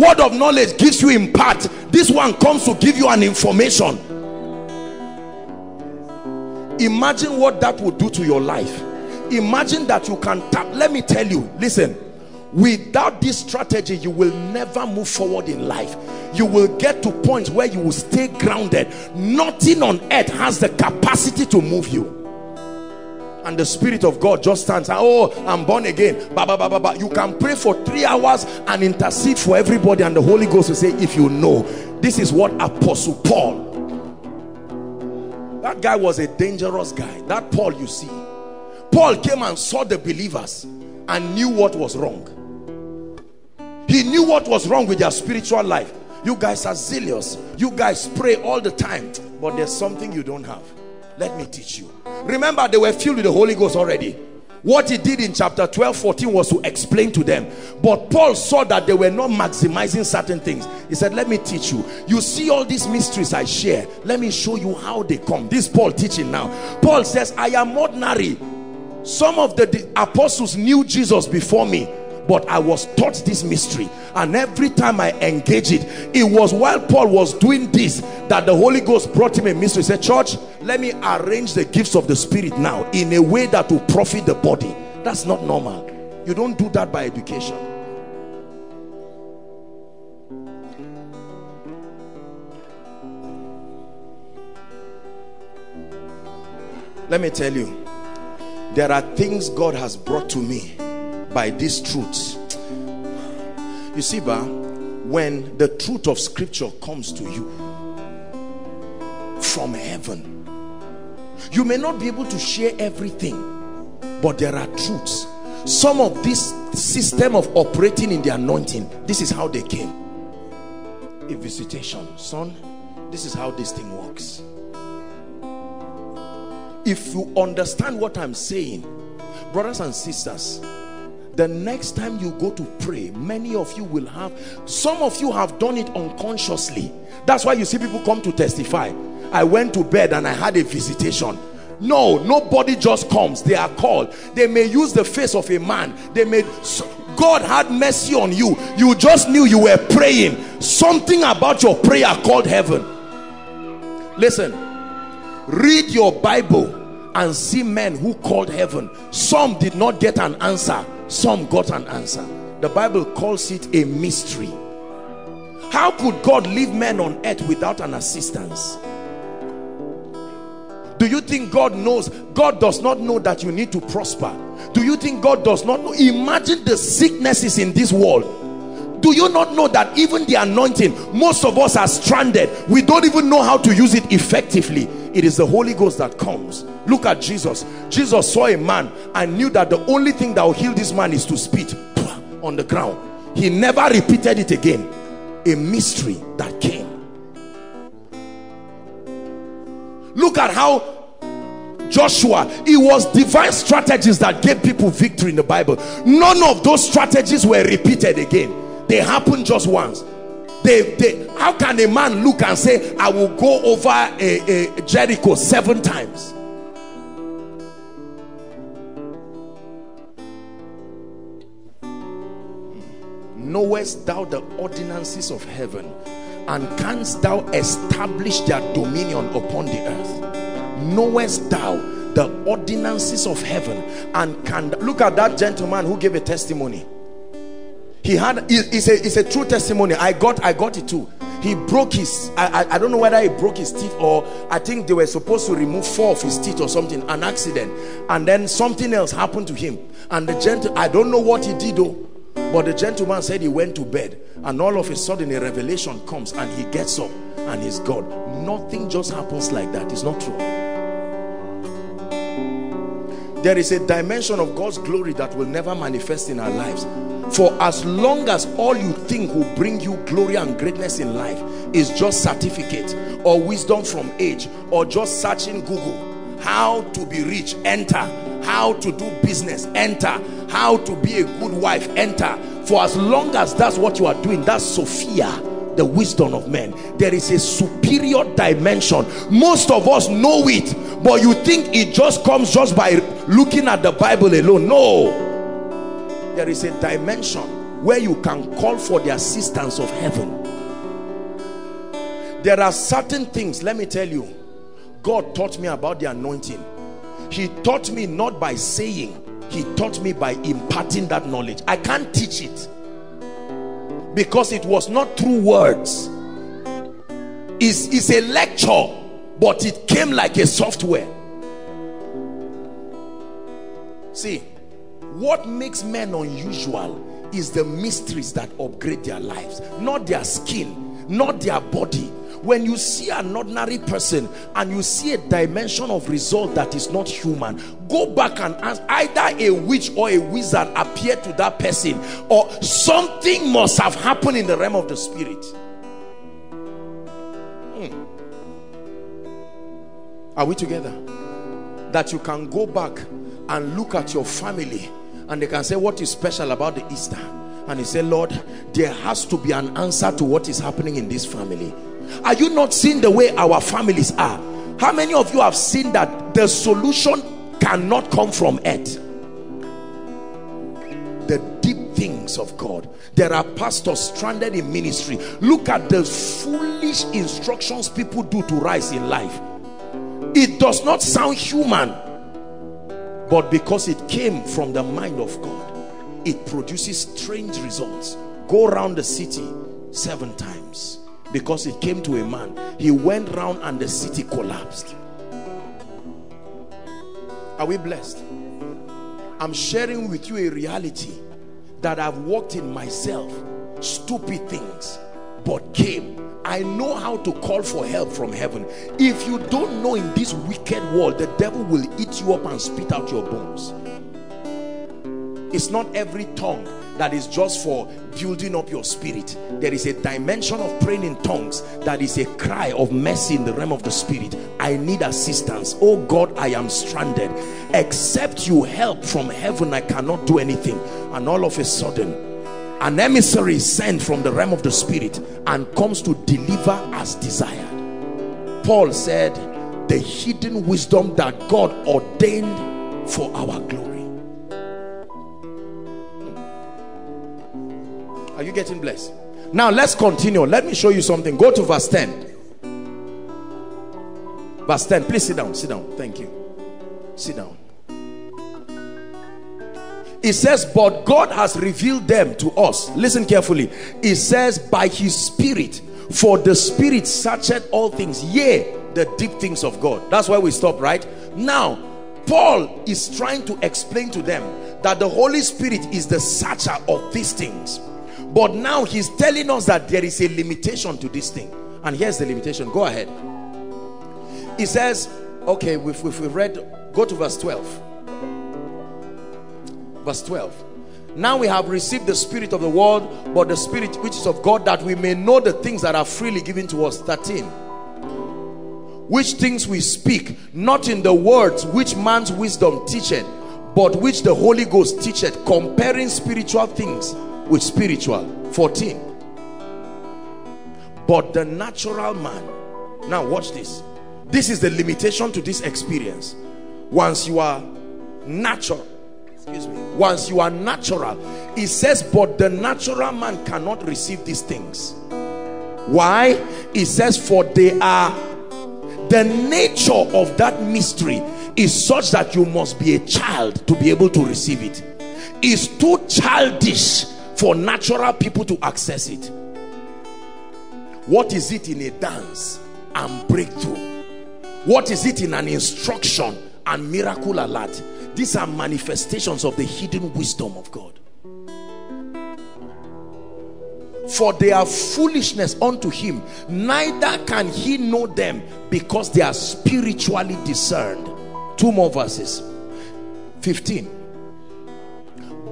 word of knowledge gives you in part this one comes to give you an information. Imagine what that would do to your life. Imagine that you can tap. Let me tell you listen. Without this strategy you will never move forward in life. You will get to points where you will stay grounded. Nothing on earth has the capacity to move you and the spirit of God just stands oh I'm born again. Bah, bah, bah, bah, bah. you can pray for three hours and intercede for everybody and the Holy Ghost will say if you know this is what Apostle Paul that guy was a dangerous guy. That Paul you see Paul came and saw the believers and knew what was wrong. He knew what was wrong with their spiritual life. You guys are zealous. You guys pray all the time but there's something you don't have let me teach you. Remember they were filled with the Holy Ghost already. What he did in chapter 12 14 was to explain to them. But Paul saw that they were not maximizing certain things. He said let me teach you. You see all these mysteries I share. Let me show you how they come. This Paul teaching now. Paul says I am ordinary. Some of the apostles knew Jesus before me but I was taught this mystery. And every time I engage it it was while Paul was doing this that the Holy Ghost brought him a mystery. He said church let me arrange the gifts of the spirit now in a way that will profit the body. That's not normal. You don't do that by education. Let me tell you there are things God has brought to me by these truths you see ba when the truth of scripture comes to you from heaven you may not be able to share everything but there are truths. Some of this system of operating in the anointing this is how they came. A visitation son this is how this thing works. If you understand what i'm saying brothers and sisters the next time you go to pray many of you will have some of you have done it unconsciously. That's why you see people come to testify. I went to bed and i had a visitation. No nobody just comes. They are called. They may use the face of a man. They may god had mercy on you. You just knew you were praying. Something about your prayer called heaven. Listen read your bible and see men who called heaven. Some did not get an answer some got an answer. The bible calls it a mystery. How could god leave men on earth without an assistance? Do you think god knows? God does not know that you need to prosper. Do you think god does not know? Imagine the sicknesses in this world. Do you not know that even the anointing most of us are stranded. We don't even know how to use it effectively it is the Holy Ghost that comes. Look at Jesus. Jesus saw a man and knew that the only thing that will heal this man is to spit on the ground. He never repeated it again. A mystery that came. Look at how Joshua it was divine strategies that gave people victory in the Bible. None of those strategies were repeated again. They happened just once they, they how can a man look and say i will go over a, a jericho seven times knowest thou the ordinances of heaven? And canst thou establish their dominion upon the earth? Knowest thou the ordinances of heaven? And can look at that gentleman who gave a testimony he had it's a, it's a true testimony. I got i got it too. He broke his I, I, I don't know whether he broke his teeth or i think they were supposed to remove four of his teeth or something an accident. And then something else happened to him. And the gentle i don't know what he did though but the gentleman said he went to bed. And all of a sudden a revelation comes and he gets up and he's god nothing just happens like that. It's not true. There is a dimension of God's glory that will never manifest in our lives for as long as all you think will bring you glory and greatness in life is just certificate or wisdom from age or just searching Google how to be rich enter. How to do business enter. How to be a good wife enter. For as long as that's what you are doing that's Sophia the wisdom of men. There is a superior dimension. Most of us know it but you think it just comes just by looking at the bible alone. No there is a dimension where you can call for the assistance of heaven. There are certain things let me tell you god taught me about the anointing. He taught me not by saying he taught me by imparting that knowledge. I can't teach it because it was not through words. It's, it's a lecture but it came like a software. See what makes men unusual is the mysteries that upgrade their lives not their skin not their body. When you see an ordinary person and you see a dimension of result that is not human go back and ask either a witch or a wizard appear to that person or something must have happened in the realm of the spirit. Hmm. are we together? That you can go back and look at your family and they can say what is special about the Easter? And he said Lord there has to be an answer to what is happening in this family. Are you not seeing the way our families are? How many of you have seen that the solution cannot come from earth? The deep things of God. There are pastors stranded in ministry. Look at the foolish instructions people do to rise in life. It does not sound human but because it came from the mind of God it produces strange results. Go around the city seven times. Because it came to a man he went round and the city collapsed. Are we blessed? I'm sharing with you a reality that i've walked in myself stupid things but came I know how to call for help from heaven. If you don't know in this wicked world, the devil will eat you up and spit out your bones. It's not every tongue that is just for building up your spirit. There is a dimension of praying in tongues that is a cry of mercy in the realm of the spirit. I need assistance. Oh god i am stranded. Except you help from heaven i cannot do anything. And all of a sudden an emissary is sent from the realm of the spirit and comes to deliver as desired paul said the hidden wisdom that god ordained for our glory Are you getting blessed? Now let's continue. Let me show you something. Go to verse 10. Verse 10. Please sit down. Sit down. Thank you. Sit down. It says, but God has revealed them to us. Listen carefully. It says, by his spirit. For the spirit searcheth all things. Yea, the deep things of God. That's why we stop, right? Now, Paul is trying to explain to them that the Holy Spirit is the searcher of these things but now he's telling us that there is a limitation to this thing and here's the limitation go ahead he says okay we've, we've read go to verse 12 verse 12 now we have received the spirit of the world but the spirit which is of God that we may know the things that are freely given to us. 13 which things we speak not in the words which man's wisdom teacheth but which the Holy Ghost teacheth comparing spiritual things with spiritual. 14 but the natural man now watch this. This is the limitation to this experience. Once you are natural once you are natural it says but the natural man cannot receive these things. Why? It says for they are the nature of that mystery is such that you must be a child to be able to receive it. it is too childish for natural people to access it. What is it in a dance and breakthrough? What is it in an instruction and miracle alert these are manifestations of the hidden wisdom of God. For they are foolishness unto him neither can he know them because they are spiritually discerned. Two more verses. 15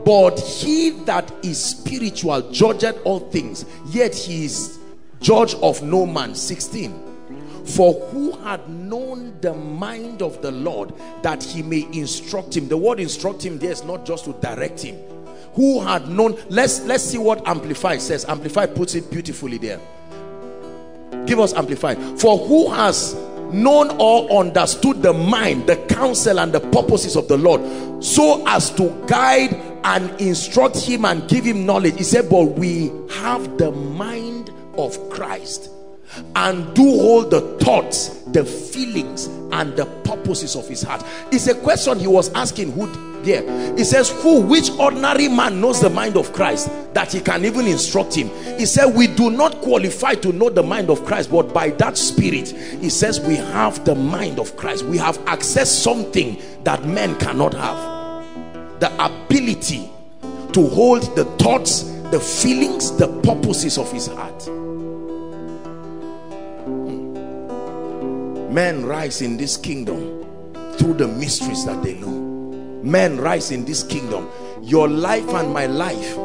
but he that is spiritual judgeth all things yet he is judge of no man. 16 for who had known the mind of the Lord that he may instruct him? The word instruct him there is not just to direct him. Who had known? Let's let's see what amplify says. Amplify puts it beautifully there. Give us Amplify. for who has known or understood the mind the counsel and the purposes of the lord so as to guide and instruct him and give him knowledge. He said but we have the mind of christ and do hold the thoughts the feelings and the purposes of his heart. It's a question he was asking who there. He says who which ordinary man knows the mind of christ that he can even instruct him? He said we do not qualify to know the mind of christ but by that spirit he says we have the mind of christ. We have accessed something that men cannot have. The ability to hold the thoughts the feelings the purposes of his heart men rise in this kingdom through the mysteries that they know. Men rise in this kingdom. Your life and my life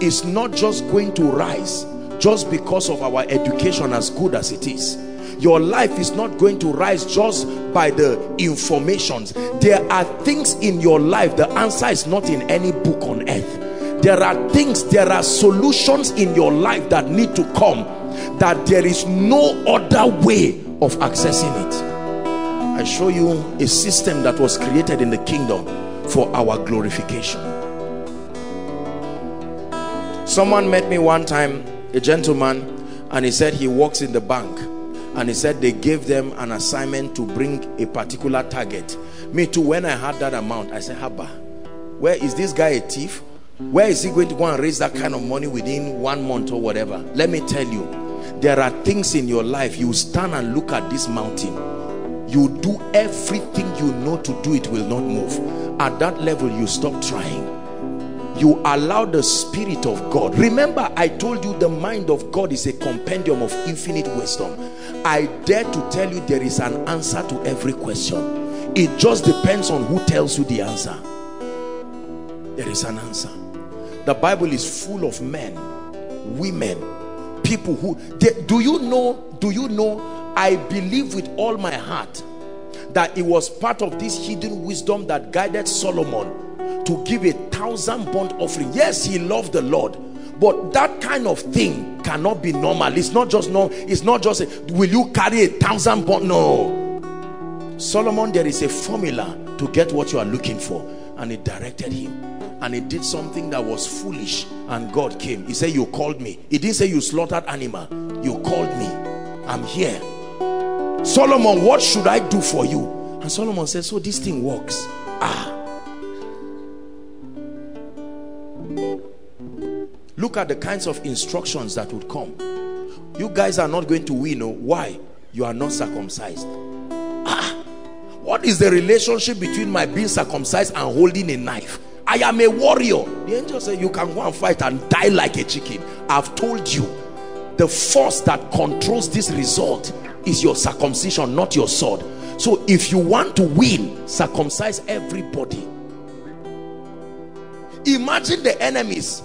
is not just going to rise just because of our education as good as it is. Your life is not going to rise just by the informations. There are things in your life the answer is not in any book on earth. There are things there are solutions in your life that need to come that there is no other way of accessing it. I show you a system that was created in the kingdom for our glorification. Someone met me one time a gentleman and he said he works in the bank. And he said they gave them an assignment to bring a particular target. Me too when i had that amount i said haba where is this guy a thief? Where is he going to go and raise that kind of money within one month or whatever? Let me tell you there are things in your life you stand and look at this mountain. You do everything you know to do it will not move. At that level you stop trying. You allow the spirit of God. Remember I told you the mind of God is a compendium of infinite wisdom. I dare to tell you there is an answer to every question. It just depends on who tells you the answer. There is an answer. The Bible is full of men women people who they, do you know do you know I believe with all my heart that it was part of this hidden wisdom that guided Solomon to give a thousand burnt offering. Yes, he loved the Lord, but that kind of thing cannot be normal. It's not just no, it's not just a, will you carry a thousand burnt? No. Solomon, there is a formula to get what you are looking for, and it directed him. And he did something that was foolish, and God came. He said, You called me. He didn't say you slaughtered animal, you called me. I'm here Solomon, what should I do for you? And Solomon said, so this thing works. Ah. Look at the kinds of instructions that would come. You guys are not going to win. Oh, why? You are not circumcised. Ah. What is the relationship between my being circumcised and holding a knife? I am a warrior. The angel said, you can go and fight and die like a chicken. I've told you. The force that controls this result is your circumcision not your sword so if you want to win circumcise everybody imagine the enemies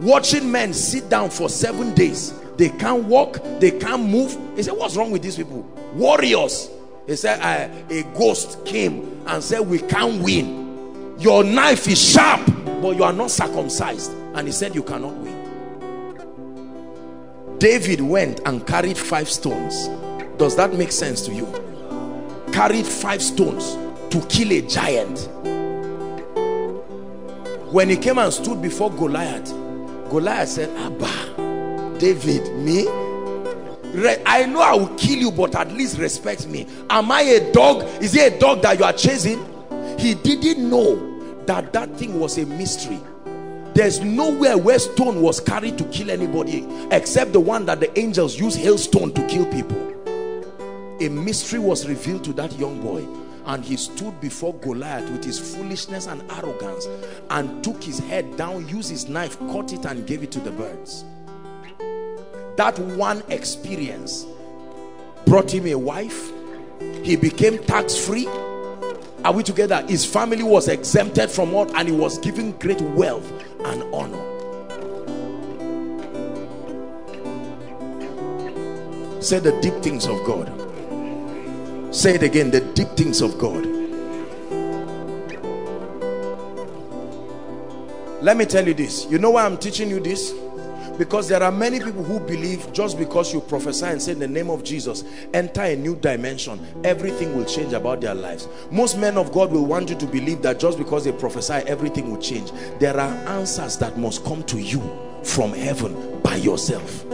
watching men sit down for seven days they can't walk they can't move he said what's wrong with these people warriors he said a ghost came and said we can't win your knife is sharp but you are not circumcised and he said you cannot win David went and carried five stones does that make sense to you? Carried five stones to kill a giant. When he came and stood before Goliath, Goliath said, Abba, David, me? I know I will kill you, but at least respect me. Am I a dog? Is he a dog that you are chasing? He didn't know that that thing was a mystery. There's nowhere where stone was carried to kill anybody except the one that the angels use hailstone to kill people. A mystery was revealed to that young boy and he stood before Goliath with his foolishness and arrogance and took his head down used his knife cut it and gave it to the birds. That one experience brought him a wife. He became tax-free are we together his family was exempted from what and he was given great wealth and honor say the deep things of God Say it again the deep things of God. Let me tell you this. You know why I'm teaching you this? Because there are many people who believe just because you prophesy and say in the name of Jesus enter a new dimension everything will change about their lives. Most men of God will want you to believe that just because they prophesy everything will change. There are answers that must come to you from heaven by yourself.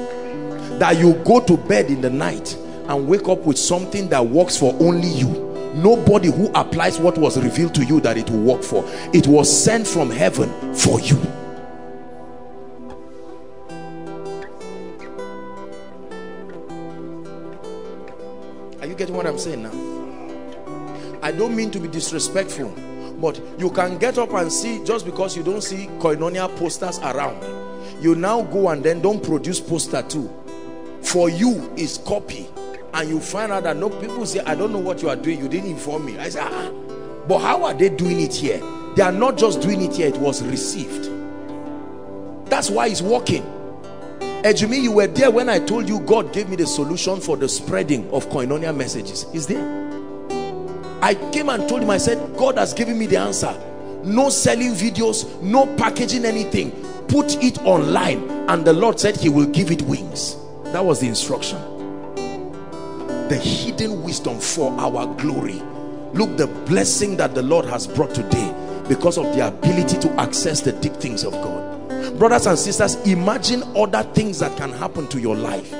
That you go to bed in the night and wake up with something that works for only you. Nobody who applies what was revealed to you that it will work for. It was sent from heaven for you i'm saying now. I don't mean to be disrespectful but you can get up and see just because you don't see koinonia posters around. You now go and then don't produce poster too. For you is copy. And you find out that no people say i don't know what you are doing. You didn't inform me. I say ah. But how are they doing it here? They are not just doing it here. It was received. That's why it's working Ejimi, you were there when I told you God gave me the solution for the spreading of koinonia messages. Is there? I came and told him, I said, God has given me the answer. No selling videos, no packaging anything. Put it online. And the Lord said he will give it wings. That was the instruction the hidden wisdom for our glory look the blessing that the lord has brought today because of the ability to access the deep things of god brothers and sisters imagine other things that can happen to your life.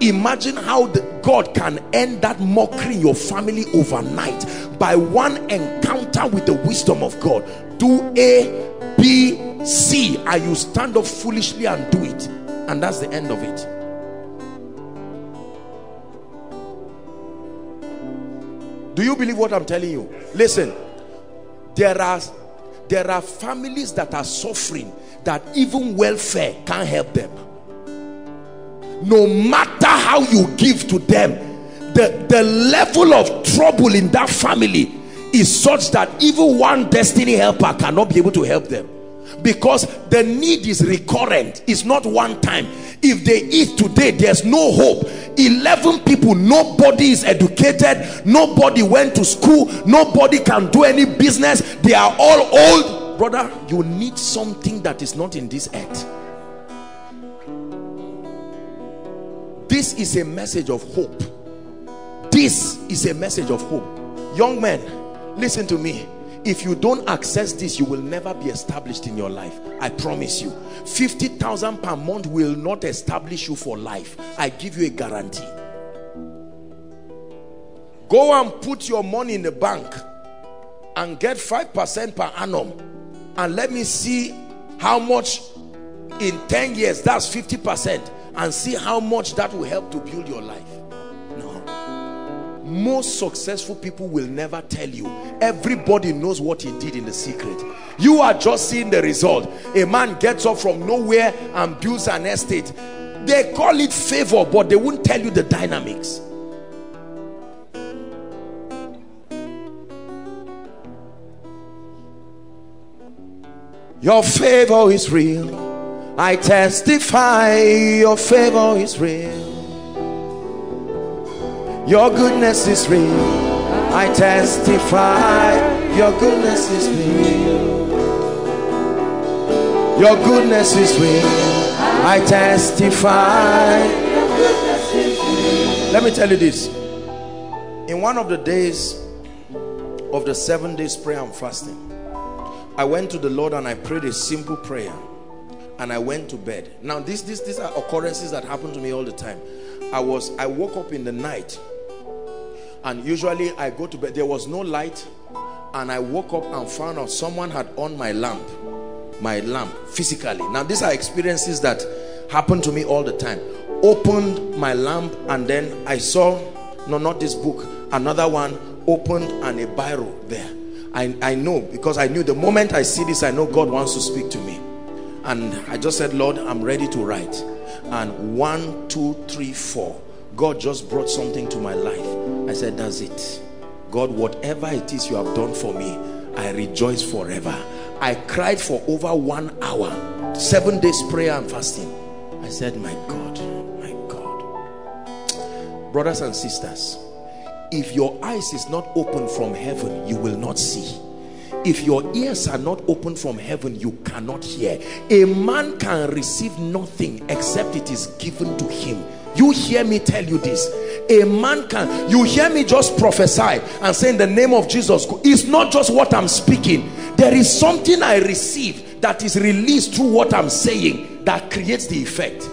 Imagine how the, god can end that mockery in your family overnight by one encounter with the wisdom of god. Do a b c and you stand up foolishly and do it. And that's the end of it. Do you believe what i'm telling you? Listen there are there are families that are suffering that even welfare can't help them. No matter how you give to them the the level of trouble in that family is such that even one destiny helper cannot be able to help them. Because the need is recurrent. It's not one time. If they eat today there's no hope. 11 people nobody is educated. Nobody went to school. Nobody can do any business. They are all old brother you need something that is not in this earth. This is a message of hope. This is a message of hope. Young men listen to me. If you don't access this you will never be established in your life. I promise you. 50,000 per month will not establish you for life. I give you a guarantee. Go and put your money in the bank and get 5% per annum and let me see how much in 10 years that's 50% and see how much that will help to build your life. No, most successful people will never tell you. Everybody knows what he did in the secret. You are just seeing the result. A man gets up from nowhere and builds an estate. They call it favor but they won't tell you the dynamics your favor is real i testify your favor is real your goodness is real. I testify. Your goodness is real. Your goodness is real. I testify. Let me tell you this. In one of the days of the seven days prayer and fasting, I went to the Lord and I prayed a simple prayer and I went to bed. Now, this, this, these are occurrences that happen to me all the time. I was, I woke up in the night and usually I go to bed there was no light and I woke up and found out someone had on my lamp my lamp physically now these are experiences that happen to me all the time opened my lamp and then I saw no not this book another one opened and a biro there I, I know because I knew the moment I see this I know God wants to speak to me and I just said Lord I'm ready to write and one two three four God just brought something to my life. I said, that's it. God, whatever it is you have done for me, I rejoice forever. I cried for over one hour, seven days prayer and fasting. I said, my God, my God. Brothers and sisters, if your eyes is not open from heaven, you will not see. if your ears are not open from heaven you cannot hear. A man can receive nothing except it is given to him. You hear me tell you this. A man can you hear me just prophesy and say in the name of jesus it's not just what i'm speaking. There is something i receive that is released through what i'm saying that creates the effect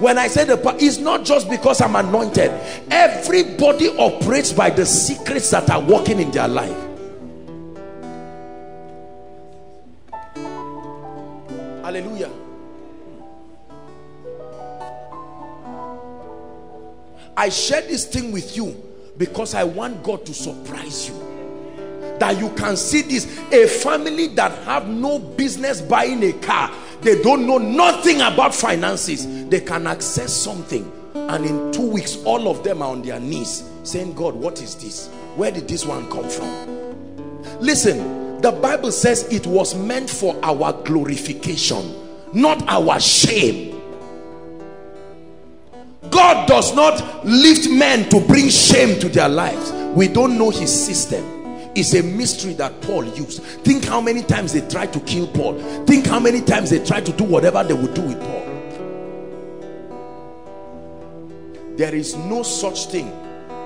when i say the it's not just because i'm anointed. Everybody operates by the secrets that are working in their life. Hallelujah. I share this thing with you because I want God to surprise you. That you can see this. A family that have no business buying a car they don't know nothing about finances they can access something and in two weeks all of them are on their knees saying God what is this where did this one come from listen the Bible says it was meant for our glorification not our shame God does not lift men to bring shame to their lives. We don't know his system. It's a mystery that Paul used. Think how many times they tried to kill Paul. Think how many times they tried to do whatever they would do with Paul. There is no such thing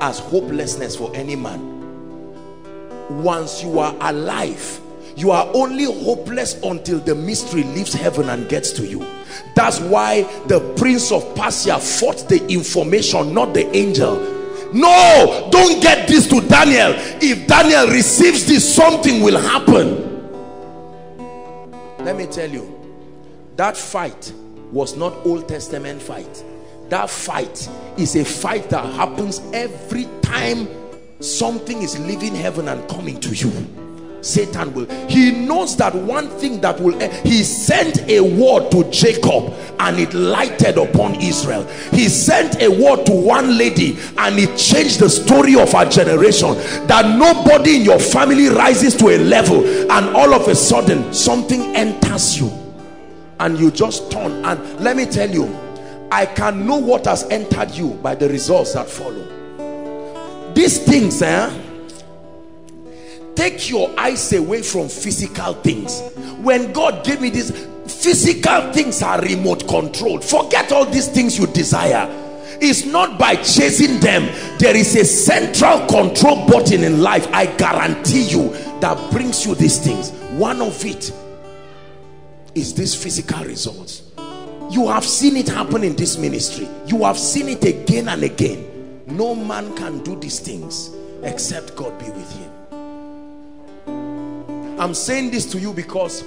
as hopelessness for any man. Once you are alive, you are only hopeless until the mystery leaves heaven and gets to you that's why the prince of Persia fought the information not the angel no don't get this to Daniel. If Daniel receives this something will happen. Let me tell you that fight was not Old Testament fight. That fight is a fight that happens every time something is leaving heaven and coming to you Satan will. He knows that one thing that will he sent a word to Jacob and it lighted upon Israel. He sent a word to one lady and it changed the story of our generation. That nobody in your family rises to a level and all of a sudden something enters you and you just turn. And let me tell you I can know what has entered you by the results that follow. These things eh take your eyes away from physical things. When God gave me this physical things are remote controlled. Forget all these things you desire. It's not by chasing them. There is a central control button in life I guarantee you that brings you these things. One of it is this physical results. You have seen it happen in this ministry. You have seen it again and again. No man can do these things except God be with him I'm saying this to you because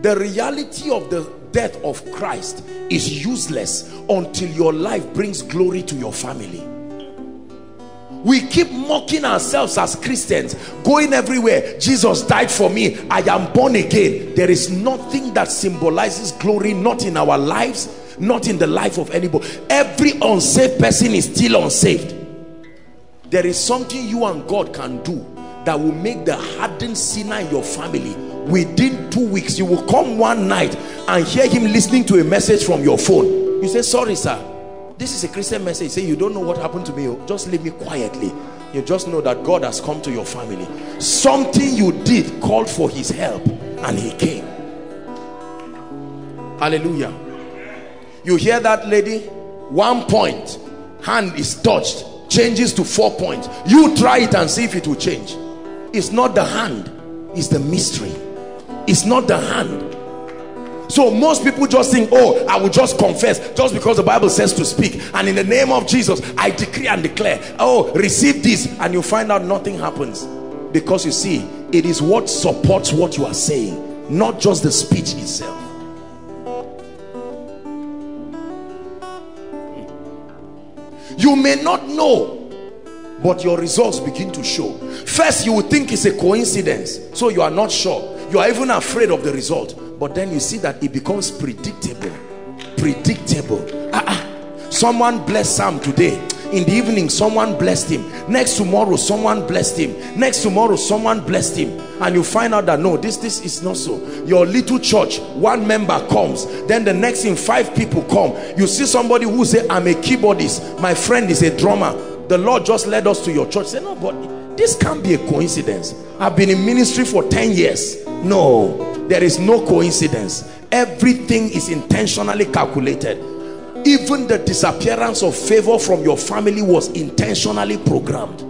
the reality of the death of Christ is useless until your life brings glory to your family. We keep mocking ourselves as Christians going everywhere Jesus died for me I am born again. There is nothing that symbolizes glory not in our lives not in the life of anybody every unsaved person is still unsaved. There is something you and God can do that will make the hardened sinner in your family within two weeks you will come one night and hear him listening to a message from your phone. You say sorry sir. This is a christian message. Say you don't know what happened to me. Oh, just leave me quietly. You just know that god has come to your family. Something you did called for his help and he came. Hallelujah. You hear that lady? One point. Hand is touched. Changes to four points you try it and see if it will change it's not the hand it's the mystery. It's not the hand. So most people just think oh i will just confess just because the bible says to speak. And in the name of jesus i decree and declare oh receive this and you find out nothing happens. Because you see it is what supports what you are saying not just the speech itself. You may not know but your results begin to show. First you would think it's a coincidence. So you are not sure. You are even afraid of the result. But then you see that it becomes predictable. Predictable. Ah, ah. someone blessed Sam today. In the evening someone blessed him. Next tomorrow someone blessed him. Next tomorrow someone blessed him. And you find out that no this this is not so. Your little church one member comes. Then the next in five people come. You see somebody who say i'm a keyboardist. My friend is a drummer the Lord just led us to your church. Say, no, but this can't be a coincidence. I've been in ministry for 10 years. No there is no coincidence. Everything is intentionally calculated. Even the disappearance of favor from your family was intentionally programmed.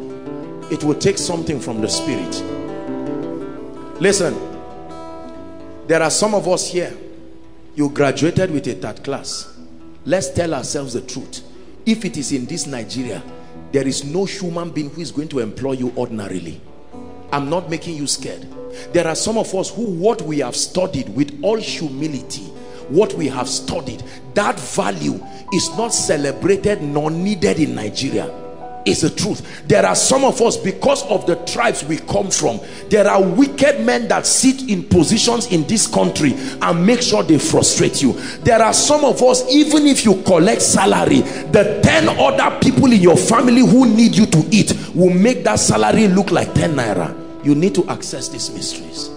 It will take something from the spirit. Listen there are some of us here. You graduated with a third class. Let's tell ourselves the truth. If it is in this Nigeria there is no human being who is going to employ you ordinarily. I'm not making you scared. There are some of us who what we have studied with all humility what we have studied that value is not celebrated nor needed in Nigeria is the truth. There are some of us because of the tribes we come from there are wicked men that sit in positions in this country and make sure they frustrate you. There are some of us even if you collect salary the 10 other people in your family who need you to eat will make that salary look like 10 naira. You need to access these mysteries.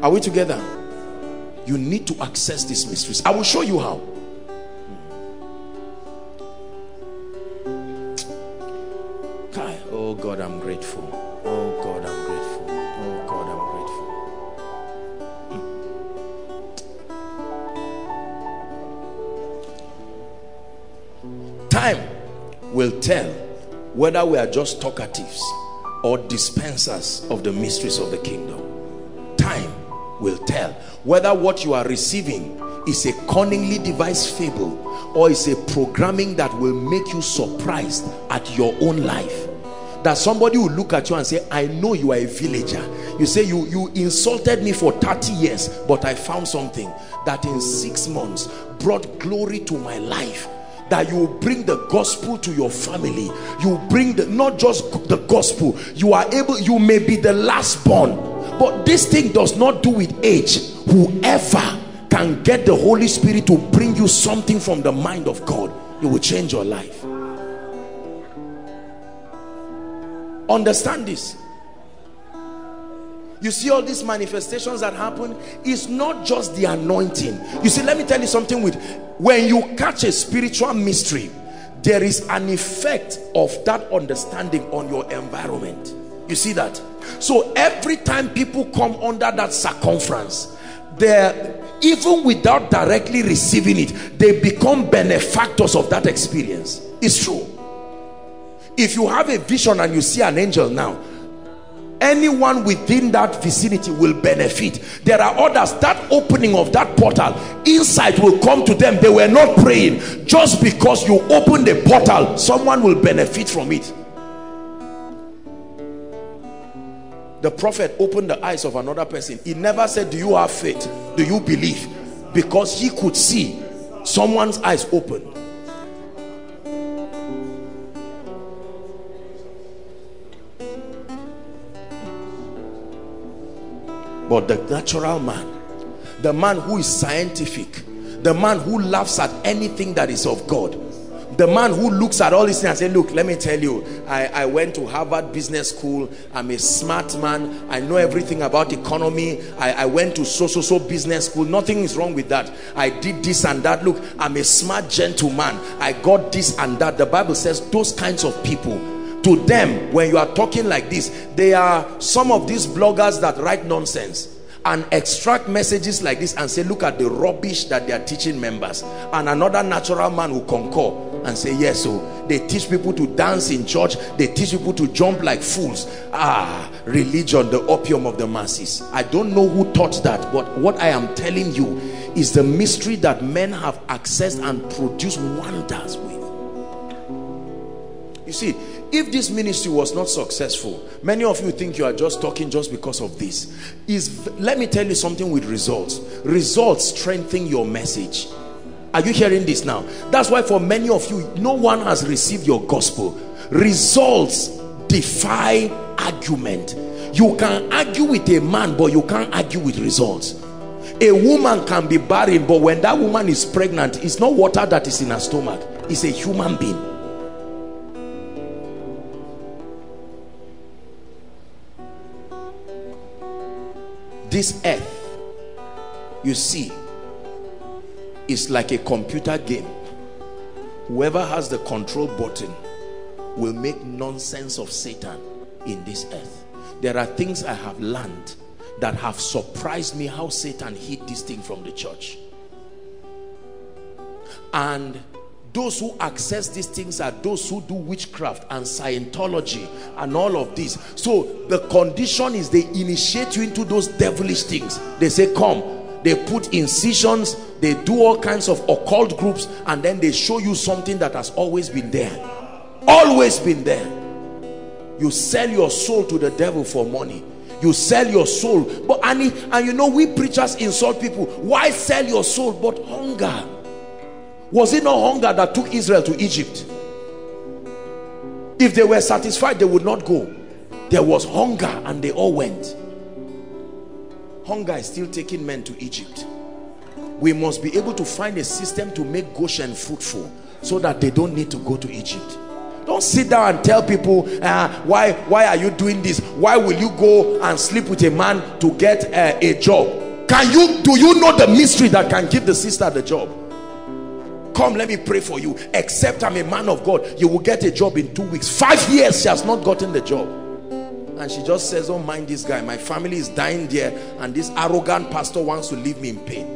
Are we together? You need to access these mysteries. I will show you how god i'm grateful. Oh god i'm grateful. Oh god i'm grateful. Time will tell whether we are just talkatives or dispensers of the mysteries of the kingdom. Time will tell whether what you are receiving is a cunningly devised fable or is a programming that will make you surprised at your own life that somebody will look at you and say i know you are a villager. You say you you insulted me for 30 years but i found something that in six months brought glory to my life. That you bring the gospel to your family. You bring the not just the gospel you are able you may be the last born but this thing does not do with age. Whoever can get the Holy Spirit to bring you something from the mind of God it will change your life understand this. You see all these manifestations that happen? It's not just the anointing. You see let me tell you something with when you catch a spiritual mystery there is an effect of that understanding on your environment. You see that? So every time people come under that circumference they're even without directly receiving it they become benefactors of that experience. It's true if you have a vision and you see an angel now anyone within that vicinity will benefit. There are others that opening of that portal insight will come to them. They were not praying. Just because you opened the portal someone will benefit from it. The prophet opened the eyes of another person. He never said do you have faith? Do you believe? Because he could see someone's eyes open but the natural man the man who is scientific the man who laughs at anything that is of God the man who looks at all these things and say look let me tell you I, I went to Harvard Business School. I'm a smart man. I know everything about economy. I, I went to so so so business school. Nothing is wrong with that. I did this and that. Look I'm a smart gentleman. I got this and that. The Bible says those kinds of people to them when you are talking like this. They are some of these bloggers that write nonsense and extract messages like this and say look at the rubbish that they are teaching members. And another natural man will concur and say yes so they teach people to dance in church. They teach people to jump like fools. Ah religion the opium of the masses. I don't know who taught that but what i am telling you is the mystery that men have accessed and produced wonders with. You see if this ministry was not successful many of you think you are just talking just because of this. Is let me tell you something with results. Results strengthen your message. Are you hearing this now? That's why for many of you no one has received your gospel. Results defy argument. You can argue with a man but you can't argue with results. A woman can be barren but when that woman is pregnant it's not water that is in her stomach. It's a human being this earth you see is like a computer game whoever has the control button will make nonsense of Satan in this earth. There are things I have learned that have surprised me how Satan hid this thing from the church. And those who access these things are those who do witchcraft and Scientology and all of this. So the condition is they initiate you into those devilish things. They say, come. They put incisions. They do all kinds of occult groups. And then they show you something that has always been there. Always been there. You sell your soul to the devil for money you sell your soul but and, and you know we preachers insult people why sell your soul but hunger was it not hunger that took Israel to Egypt? If they were satisfied they would not go. There was hunger and they all went. Hunger is still taking men to Egypt. We must be able to find a system to make Goshen fruitful so that they don't need to go to Egypt. Don't sit down and tell people uh, why why are you doing this? Why will you go and sleep with a man to get uh, a job? Can you do you know the mystery that can give the sister the job come let me pray for you. Except i'm a man of god you will get a job in two weeks. Five years she has not gotten the job. And she just says don't mind this guy. My family is dying there and this arrogant pastor wants to leave me in pain.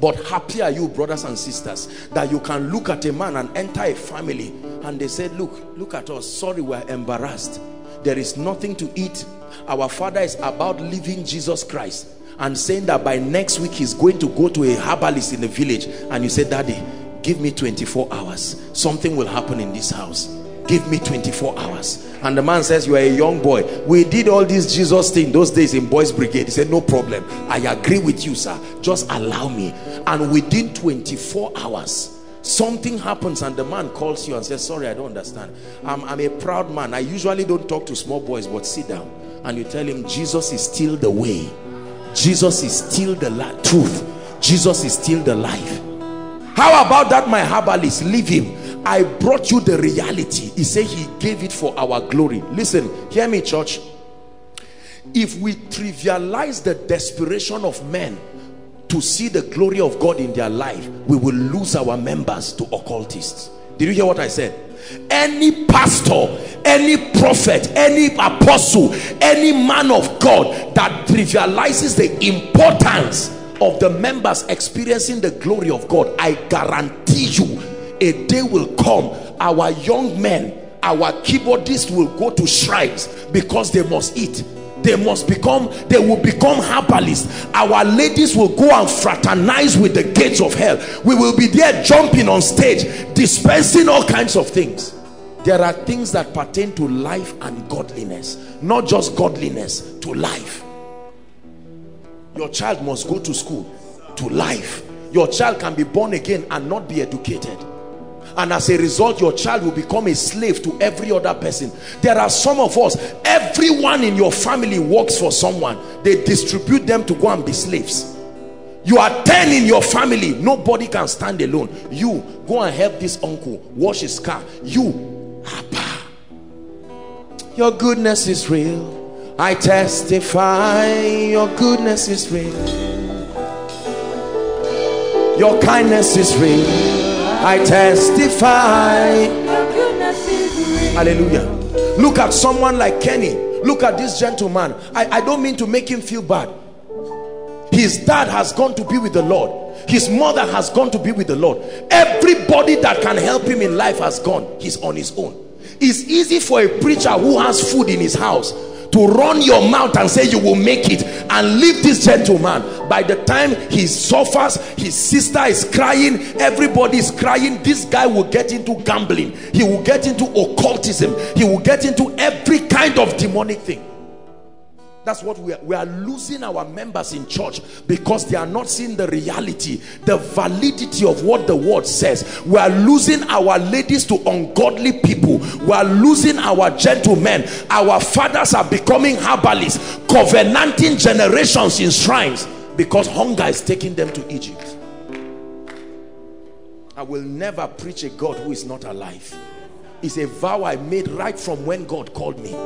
But happy are you brothers and sisters that you can look at a man and enter a family and they said look look at us. Sorry we're embarrassed. There is nothing to eat. Our father is about leaving jesus christ and saying that by next week he's going to go to a herbalist in the village and you say daddy give me 24 hours. Something will happen in this house. Give me 24 hours. And the man says you are a young boy. We did all this jesus thing those days in boys brigade. He said no problem. I agree with you sir. Just allow me. And within 24 hours something happens and the man calls you and says sorry i don't understand. I'm, I'm a proud man. I usually don't talk to small boys but sit down. And you tell him jesus is still the way jesus is still the truth jesus is still the life how about that my herbalist leave him I brought you the reality. He said he gave it for our glory. Listen, hear me church. If we trivialize the desperation of men to see the glory of God in their life, we will lose our members to occultists. Did you hear what I said? Any pastor, any prophet, any apostle, any man of God that trivializes the importance of the members experiencing the glory of God, I guarantee you a day will come our young men our keyboardists will go to shrines because they must eat they must become they will become herbalists. Our ladies will go and fraternize with the gates of hell. We will be there jumping on stage dispensing all kinds of things. There are things that pertain to life and godliness not just godliness to life. Your child must go to school to life. Your child can be born again and not be educated and as a result your child will become a slave to every other person. There are some of us everyone in your family works for someone. They distribute them to go and be slaves. You are 10 in your family. Nobody can stand alone. You go and help this uncle wash his car. You Abba. your goodness is real. I testify your goodness is real. Your kindness is real I testify. Hallelujah. Look at someone like Kenny. Look at this gentleman. I, I don't mean to make him feel bad. His dad has gone to be with the Lord. His mother has gone to be with the Lord. Everybody that can help him in life has gone. He's on his own. It's easy for a preacher who has food in his house to run your mouth and say you will make it and leave this gentleman. By the time he suffers his sister is crying everybody is crying this guy will get into gambling. He will get into occultism. He will get into every kind of demonic thing that's what we are, we are losing our members in church because they are not seeing the reality the validity of what the word says. We are losing our ladies to ungodly people. We are losing our gentlemen. Our fathers are becoming herbalists covenanting generations in shrines because hunger is taking them to Egypt. I will never preach a God who is not alive. It's a vow I made right from when God called me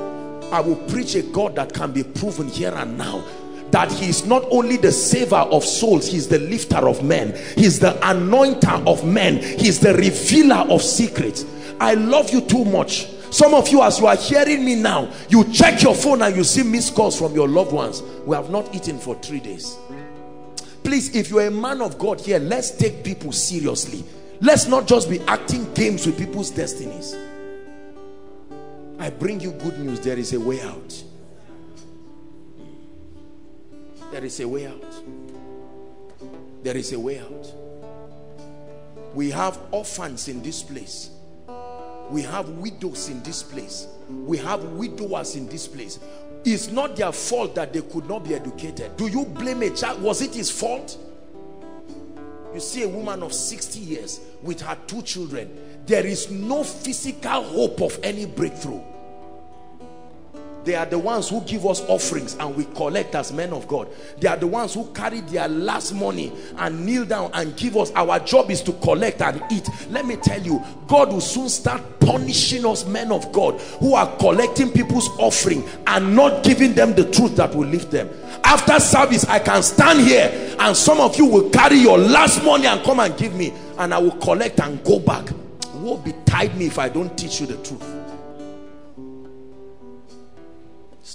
I will preach a God that can be proven here and now that he is not only the saver of souls he's the lifter of men he's the anointer of men he's the revealer of secrets I love you too much. Some of you, as you are hearing me now, you check your phone and you see missed calls from your loved ones. We have not eaten for three days. Please, if you're a man of God here, let's take people seriously. Let's not just be acting games with people's destinies. I bring you good news. There is a way out. There is a way out. There is a way out. We have orphans in this place. We have widows in this place. We have widowers in this place. It's not their fault that they could not be educated. Do you blame a child? Was it his fault? You see a woman of 60 years with her two children. There is no physical hope of any breakthrough. They are the ones who give us offerings and we collect as men of God. They are the ones who carry their last money and kneel down and give us. Our job is to collect and eat. Let me tell you, God will soon start punishing us men of God who are collecting people's offering and not giving them the truth that will lift them. After service, I can stand here and some of you will carry your last money and come and give me and I will collect and go back. Woe betide me if I don't teach you the truth.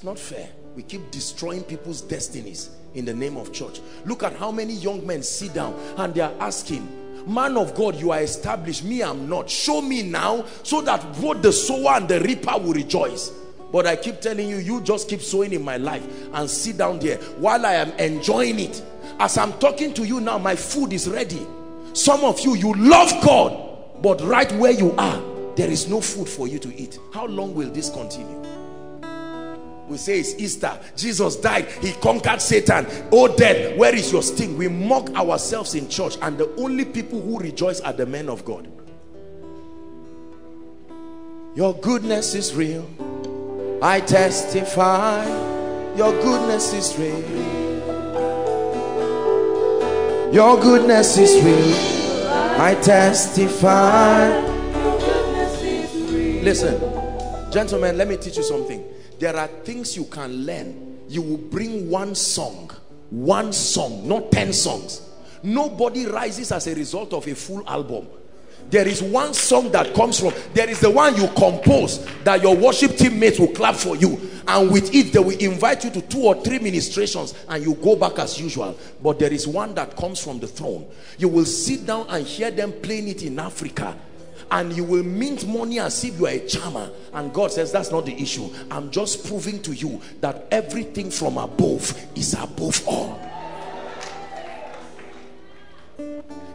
Not fair. We keep destroying people's destinies in the name of church. Look at how many young men sit down and they are asking, man of God, you are established. Me, I'm not. Show me now so that both the sower and the reaper will rejoice. But I keep telling you, you just keep sowing in my life and sit down there while I am enjoying it. As I'm talking to you now, my food is ready. Some of you, you love God, but right where you are, there is no food for you to eat. How long will this continue? We say it's Easter. Jesus died. He conquered Satan. Oh death where is your sting? We mock ourselves in church and the only people who rejoice are the men of God. Your goodness is real. I testify. Your goodness is real. Your goodness is real. I testify. Listen gentlemen let me teach you something there are things you can learn. You will bring one song one song not 10 songs. Nobody rises as a result of a full album. There is one song that comes from there is the one you compose that your worship teammates will clap for you. And with it they will invite you to two or three ministrations and you go back as usual. But there is one that comes from the throne. You will sit down and hear them playing it in africa and you will mint money as if you are a charmer. And God says that's not the issue. I'm just proving to you that everything from above is above all.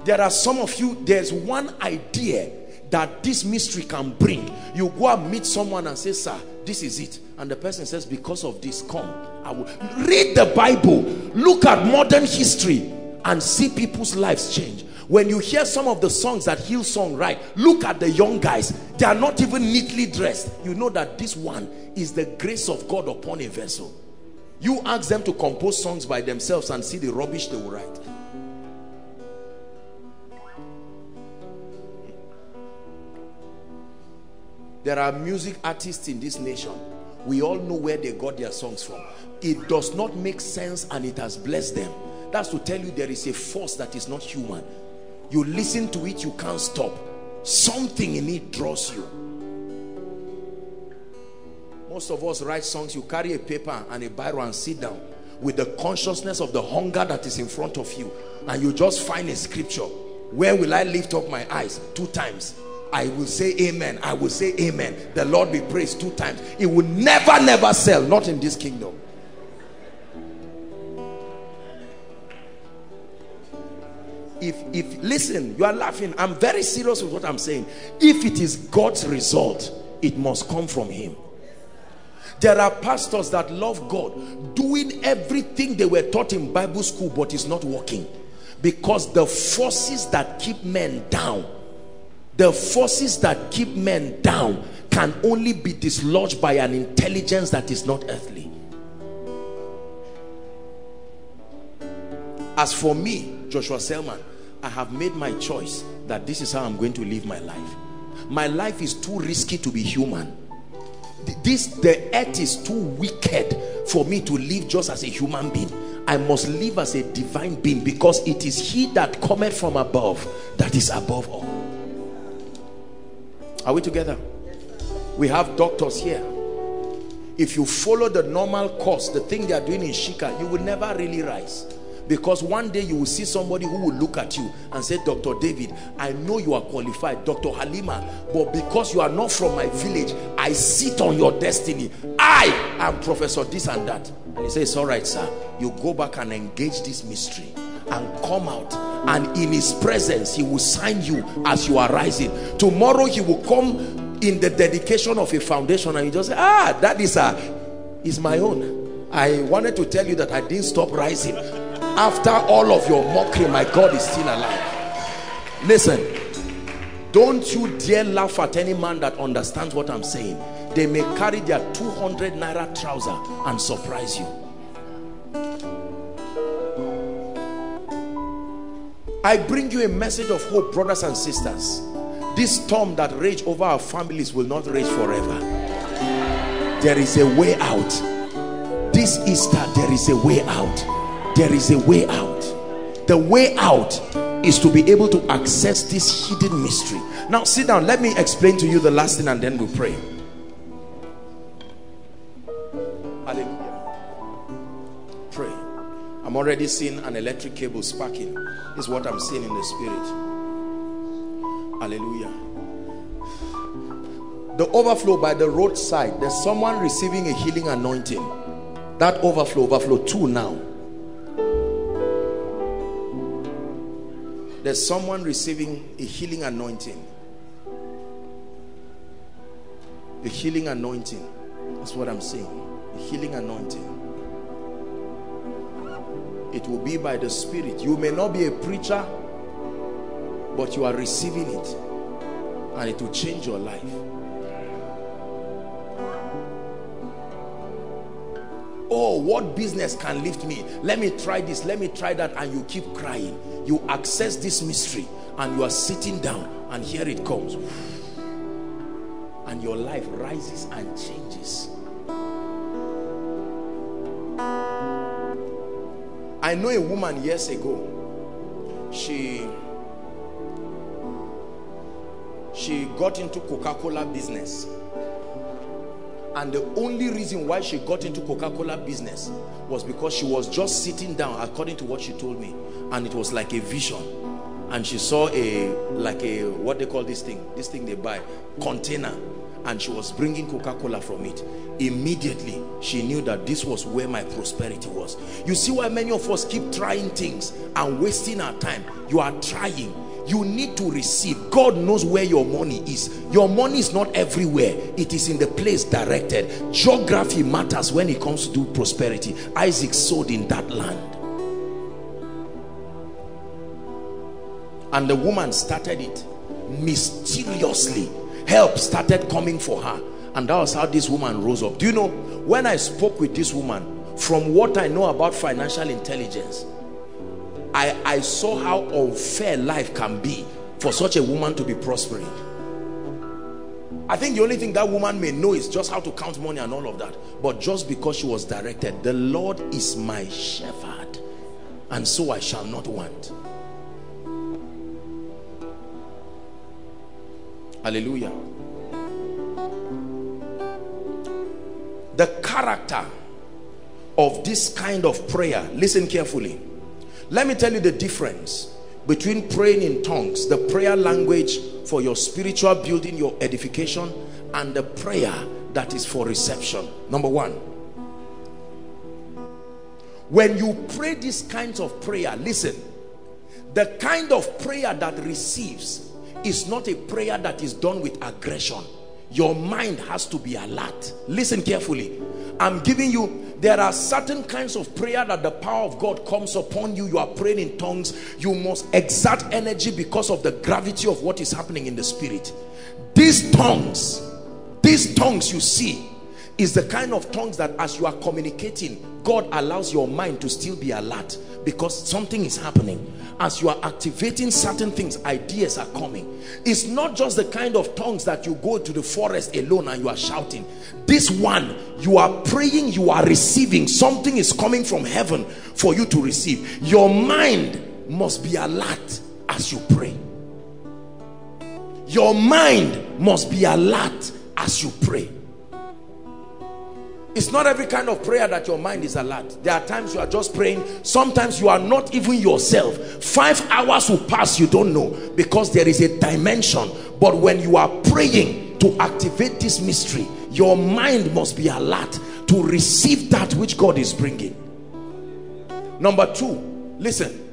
There are some of you there's one idea that this mystery can bring. You go and meet someone and say sir this is it. And the person says because of this come. I will read the Bible. Look at modern history and see people's lives change when you hear some of the songs that Hillsong write, look at the young guys. They are not even neatly dressed. You know that this one is the grace of God upon a vessel. You ask them to compose songs by themselves and see the rubbish they will write. There are music artists in this nation. We all know where they got their songs from. It does not make sense and it has blessed them. That's to tell you there is a force that is not human you listen to it you can't stop. Something in it draws you. Most of us write songs you carry a paper and a biro and sit down with the consciousness of the hunger that is in front of you and you just find a scripture where will I lift up my eyes? Two times. I will say amen. I will say amen. The Lord be praised. Two times. It will never never sell. Not in this kingdom if if listen you are laughing. I'm very serious with what i'm saying. If it is god's result it must come from him. There are pastors that love god doing everything they were taught in bible school but it's not working. Because the forces that keep men down the forces that keep men down can only be dislodged by an intelligence that is not earthly. As for me Joshua Selman I have made my choice that this is how I'm going to live my life. My life is too risky to be human. This the earth is too wicked for me to live just as a human being. I must live as a divine being because it is he that cometh from above that is above all. Are we together? We have doctors here. If you follow the normal course, the thing they are doing in Shika, you will never really rise because one day you will see somebody who will look at you and say dr david i know you are qualified. Dr halima but because you are not from my village i sit on your destiny. I am professor this and that. And he says all right sir. You go back and engage this mystery and come out. And in his presence he will sign you as you are rising. Tomorrow he will come in the dedication of a foundation and you just say ah that is a is my own. I wanted to tell you that i didn't stop rising after all of your mockery my God is still alive. Listen don't you dare laugh at any man that understands what I'm saying. They may carry their 200 naira trouser and surprise you. I bring you a message of hope brothers and sisters. This storm that rage over our families will not rage forever. There is a way out. This Easter there is a way out there is a way out. The way out is to be able to access this hidden mystery. Now sit down. Let me explain to you the last thing and then we pray. Hallelujah. Pray. I'm already seeing an electric cable sparking is what i'm seeing in the spirit. Hallelujah. The overflow by the roadside there's someone receiving a healing anointing. That overflow overflow two now there's someone receiving a healing anointing. A healing anointing. That's what i'm saying. A healing anointing. It will be by the spirit. You may not be a preacher but you are receiving it and it will change your life oh what business can lift me? Let me try this let me try that. And you keep crying. You access this mystery and you are sitting down and here it comes. And your life rises and changes. I know a woman years ago. She she got into Coca-Cola business and the only reason why she got into Coca-Cola business was because she was just sitting down according to what she told me and it was like a vision. And she saw a like a what they call this thing this thing they buy container. And she was bringing Coca-Cola from it. Immediately she knew that this was where my prosperity was. You see why many of us keep trying things and wasting our time? You are trying you need to receive. God knows where your money is. Your money is not everywhere. It is in the place directed. Geography matters when it comes to prosperity. Isaac sowed in that land. And the woman started it mysteriously. Help started coming for her. And that was how this woman rose up. Do you know when i spoke with this woman from what i know about financial intelligence I, I saw how unfair life can be for such a woman to be prospering. I think the only thing that woman may know is just how to count money and all of that. But just because she was directed, the Lord is my shepherd, and so I shall not want. Hallelujah. The character of this kind of prayer, listen carefully let me tell you the difference between praying in tongues, the prayer language for your spiritual building, your edification, and the prayer that is for reception. Number one, when you pray these kinds of prayer, listen, the kind of prayer that receives is not a prayer that is done with aggression. Your mind has to be alert. Listen carefully. I'm giving you there are certain kinds of prayer that the power of God comes upon you. You are praying in tongues. You must exert energy because of the gravity of what is happening in the spirit. These tongues these tongues you see is the kind of tongues that as you are communicating God allows your mind to still be alert because something is happening. As you are activating certain things ideas are coming. It's not just the kind of tongues that you go to the forest alone and you are shouting. This one you are praying you are receiving. Something is coming from heaven for you to receive. Your mind must be alert as you pray. Your mind must be alert as you pray it's not every kind of prayer that your mind is alert. There are times you are just praying. Sometimes you are not even yourself. Five hours will pass you don't know because there is a dimension. But when you are praying to activate this mystery your mind must be alert to receive that which God is bringing. Number two listen.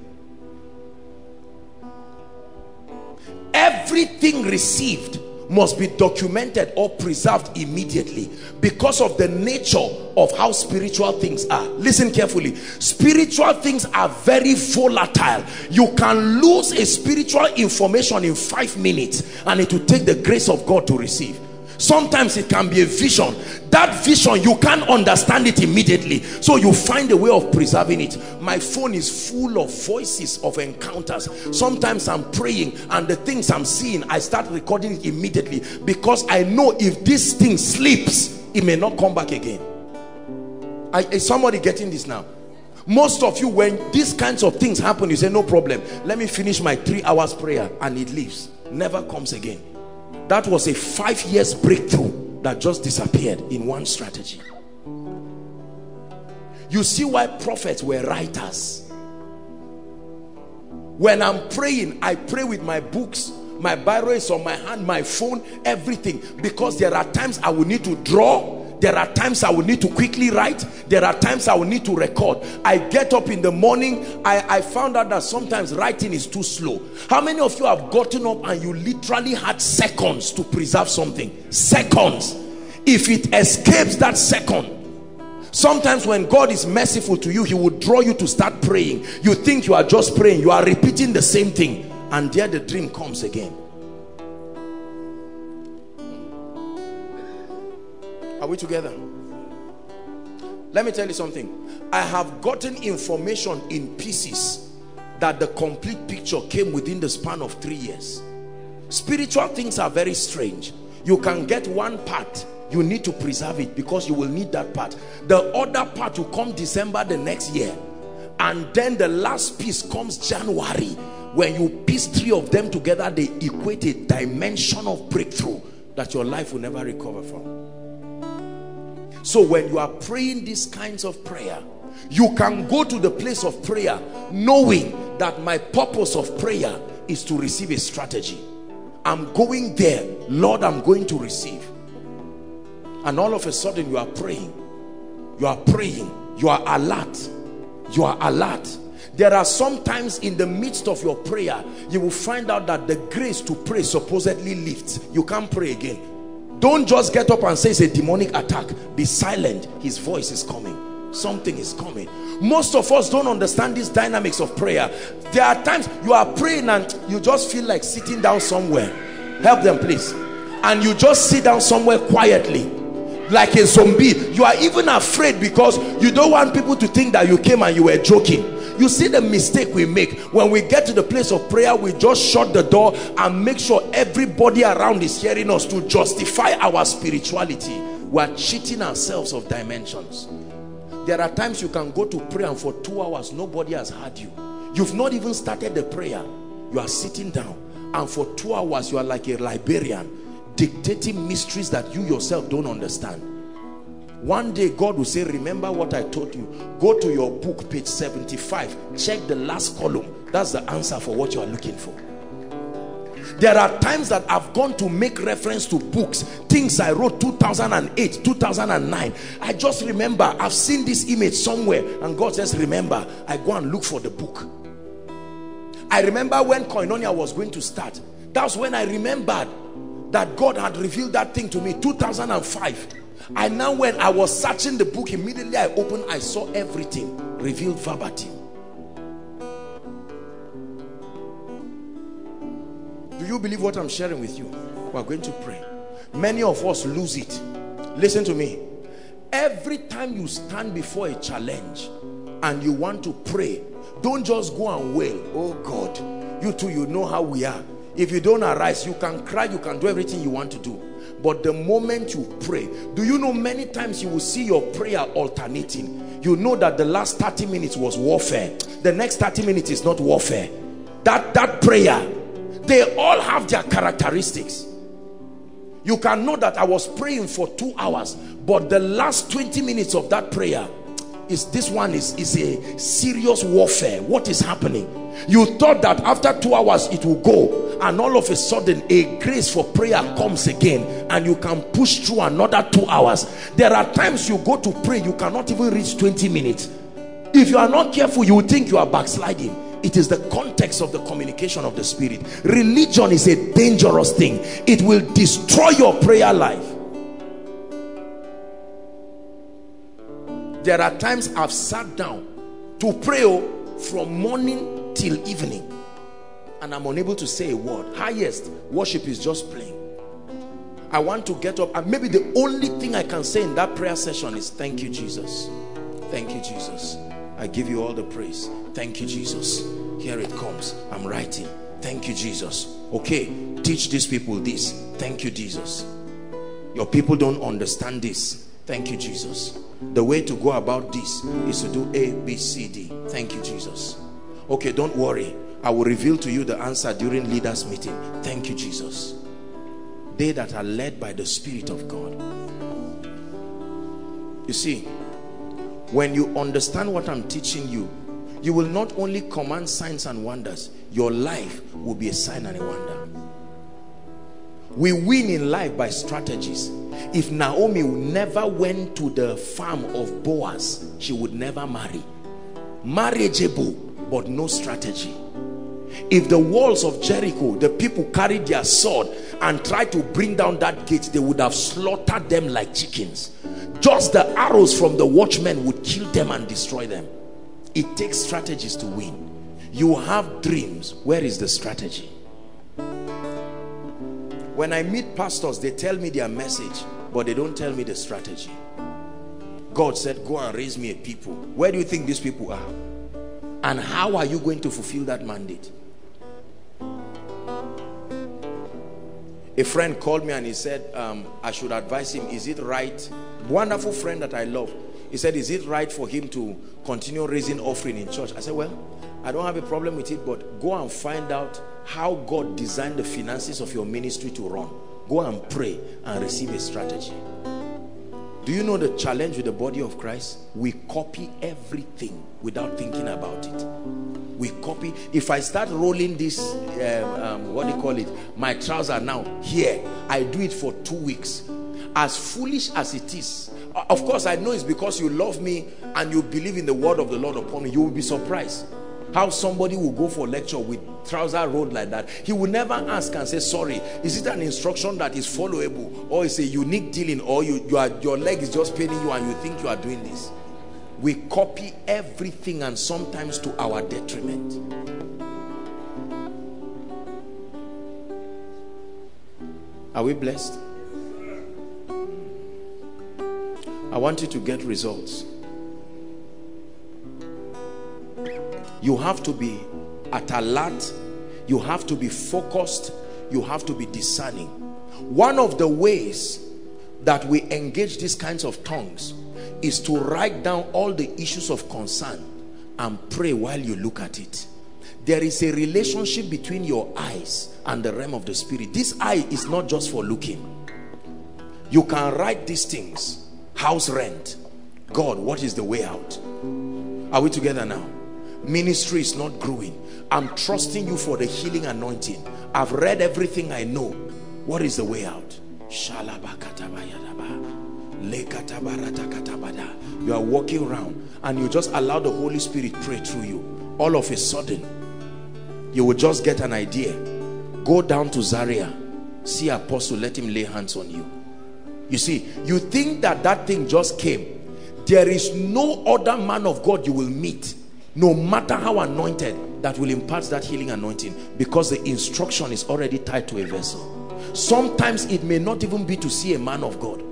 Everything received must be documented or preserved immediately because of the nature of how spiritual things are. Listen carefully. Spiritual things are very volatile. You can lose a spiritual information in five minutes and it will take the grace of God to receive sometimes it can be a vision. That vision you can't understand it immediately. So you find a way of preserving it. My phone is full of voices of encounters. Sometimes i'm praying and the things i'm seeing i start recording it immediately because i know if this thing sleeps it may not come back again. I, is somebody getting this now? Most of you when these kinds of things happen you say no problem. Let me finish my three hours prayer and it leaves. Never comes again that was a five years breakthrough that just disappeared in one strategy. You see why prophets were writers. When I'm praying, I pray with my books. My Bible is on my hand, my phone, everything. Because there are times I will need to draw there are times I will need to quickly write. There are times I will need to record. I get up in the morning. I, I found out that sometimes writing is too slow. How many of you have gotten up and you literally had seconds to preserve something? Seconds. If it escapes that second, sometimes when God is merciful to you, he will draw you to start praying. You think you are just praying. You are repeating the same thing. And there the dream comes again. Are we together? Let me tell you something. I have gotten information in pieces that the complete picture came within the span of three years. Spiritual things are very strange. You can get one part, you need to preserve it because you will need that part. The other part will come December the next year. And then the last piece comes January. When you piece three of them together, they equate a dimension of breakthrough that your life will never recover from. So when you are praying these kinds of prayer, you can go to the place of prayer knowing that my purpose of prayer is to receive a strategy. I'm going there. Lord, I'm going to receive. And all of a sudden you are praying. You are praying. You are alert. You are alert. There are sometimes in the midst of your prayer, you will find out that the grace to pray supposedly lifts. You can't pray again don't just get up and say it's a demonic attack. Be silent. His voice is coming. Something is coming. Most of us don't understand these dynamics of prayer. There are times you are praying and you just feel like sitting down somewhere. Help them please. And you just sit down somewhere quietly like a zombie. You are even afraid because you don't want people to think that you came and you were joking you see the mistake we make. When we get to the place of prayer we just shut the door and make sure everybody around is hearing us to justify our spirituality. We are cheating ourselves of dimensions. There are times you can go to pray and for two hours nobody has heard you. You've not even started the prayer. You are sitting down and for two hours you are like a librarian dictating mysteries that you yourself don't understand one day God will say, remember what I told you. Go to your book, page 75. Check the last column. That's the answer for what you are looking for. There are times that I've gone to make reference to books, things I wrote 2008, 2009. I just remember, I've seen this image somewhere and God says, remember, I go and look for the book. I remember when Koinonia was going to start. That's when I remembered that God had revealed that thing to me, 2005. I now when I was searching the book immediately I opened I saw everything revealed verbatim. Do you believe what I'm sharing with you? We're going to pray. Many of us lose it. Listen to me. Every time you stand before a challenge and you want to pray don't just go and wail oh God you too you know how we are. If you don't arise you can cry you can do everything you want to do but the moment you pray do you know many times you will see your prayer alternating? You know that the last 30 minutes was warfare. The next 30 minutes is not warfare. That that prayer they all have their characteristics. You can know that I was praying for two hours but the last 20 minutes of that prayer is this one is, is a serious warfare. What is happening you thought that after two hours it will go and all of a sudden a grace for prayer comes again and you can push through another two hours. There are times you go to pray you cannot even reach 20 minutes. If you are not careful you will think you are backsliding. It is the context of the communication of the spirit. Religion is a dangerous thing. It will destroy your prayer life. There are times I've sat down to pray oh, from morning till evening and I'm unable to say a word. Highest worship is just playing I want to get up and maybe the only thing I can say in that prayer session is thank you Jesus. Thank you Jesus. I give you all the praise. Thank you Jesus. Here it comes. I'm writing. Thank you Jesus. Okay teach these people this. Thank you Jesus. Your people don't understand this. Thank you Jesus. The way to go about this is to do A B C D. Thank you Jesus okay don't worry. I will reveal to you the answer during leaders meeting. Thank you Jesus. They that are led by the Spirit of God. You see when you understand what I'm teaching you you will not only command signs and wonders your life will be a sign and a wonder. We win in life by strategies. If Naomi never went to the farm of Boaz she would never marry. Marriageable but no strategy. If the walls of Jericho the people carried their sword and tried to bring down that gate they would have slaughtered them like chickens. Just the arrows from the watchmen would kill them and destroy them. It takes strategies to win. You have dreams. Where is the strategy? When I meet pastors they tell me their message but they don't tell me the strategy. God said go and raise me a people. Where do you think these people are and how are you going to fulfill that mandate? A friend called me and he said um, I should advise him is it right? Wonderful friend that I love. He said is it right for him to continue raising offering in church? I said well I don't have a problem with it but go and find out how God designed the finances of your ministry to run. Go and pray and receive a strategy do you know the challenge with the body of Christ? We copy everything without thinking about it. We copy if i start rolling this um, um, what do you call it? My trousers now here i do it for two weeks. As foolish as it is of course i know it's because you love me and you believe in the word of the lord upon me you will be surprised how somebody will go for lecture with trouser rolled like that. He will never ask and say sorry is it an instruction that is followable or is a unique dealing or you, you are your leg is just paining you and you think you are doing this? We copy everything and sometimes to our detriment. Are we blessed? I want you to get results you have to be at alert. You have to be focused. You have to be discerning. One of the ways that we engage these kinds of tongues is to write down all the issues of concern and pray while you look at it. There is a relationship between your eyes and the realm of the spirit. This eye is not just for looking. You can write these things. House rent. God what is the way out? Are we together now ministry is not growing. I'm trusting you for the healing anointing. I've read everything i know. What is the way out? You are walking around and you just allow the Holy Spirit pray through you. All of a sudden you will just get an idea. Go down to Zaria. See apostle let him lay hands on you. You see you think that that thing just came. There is no other man of God you will meet no matter how anointed that will impart that healing anointing because the instruction is already tied to a vessel. Sometimes it may not even be to see a man of God.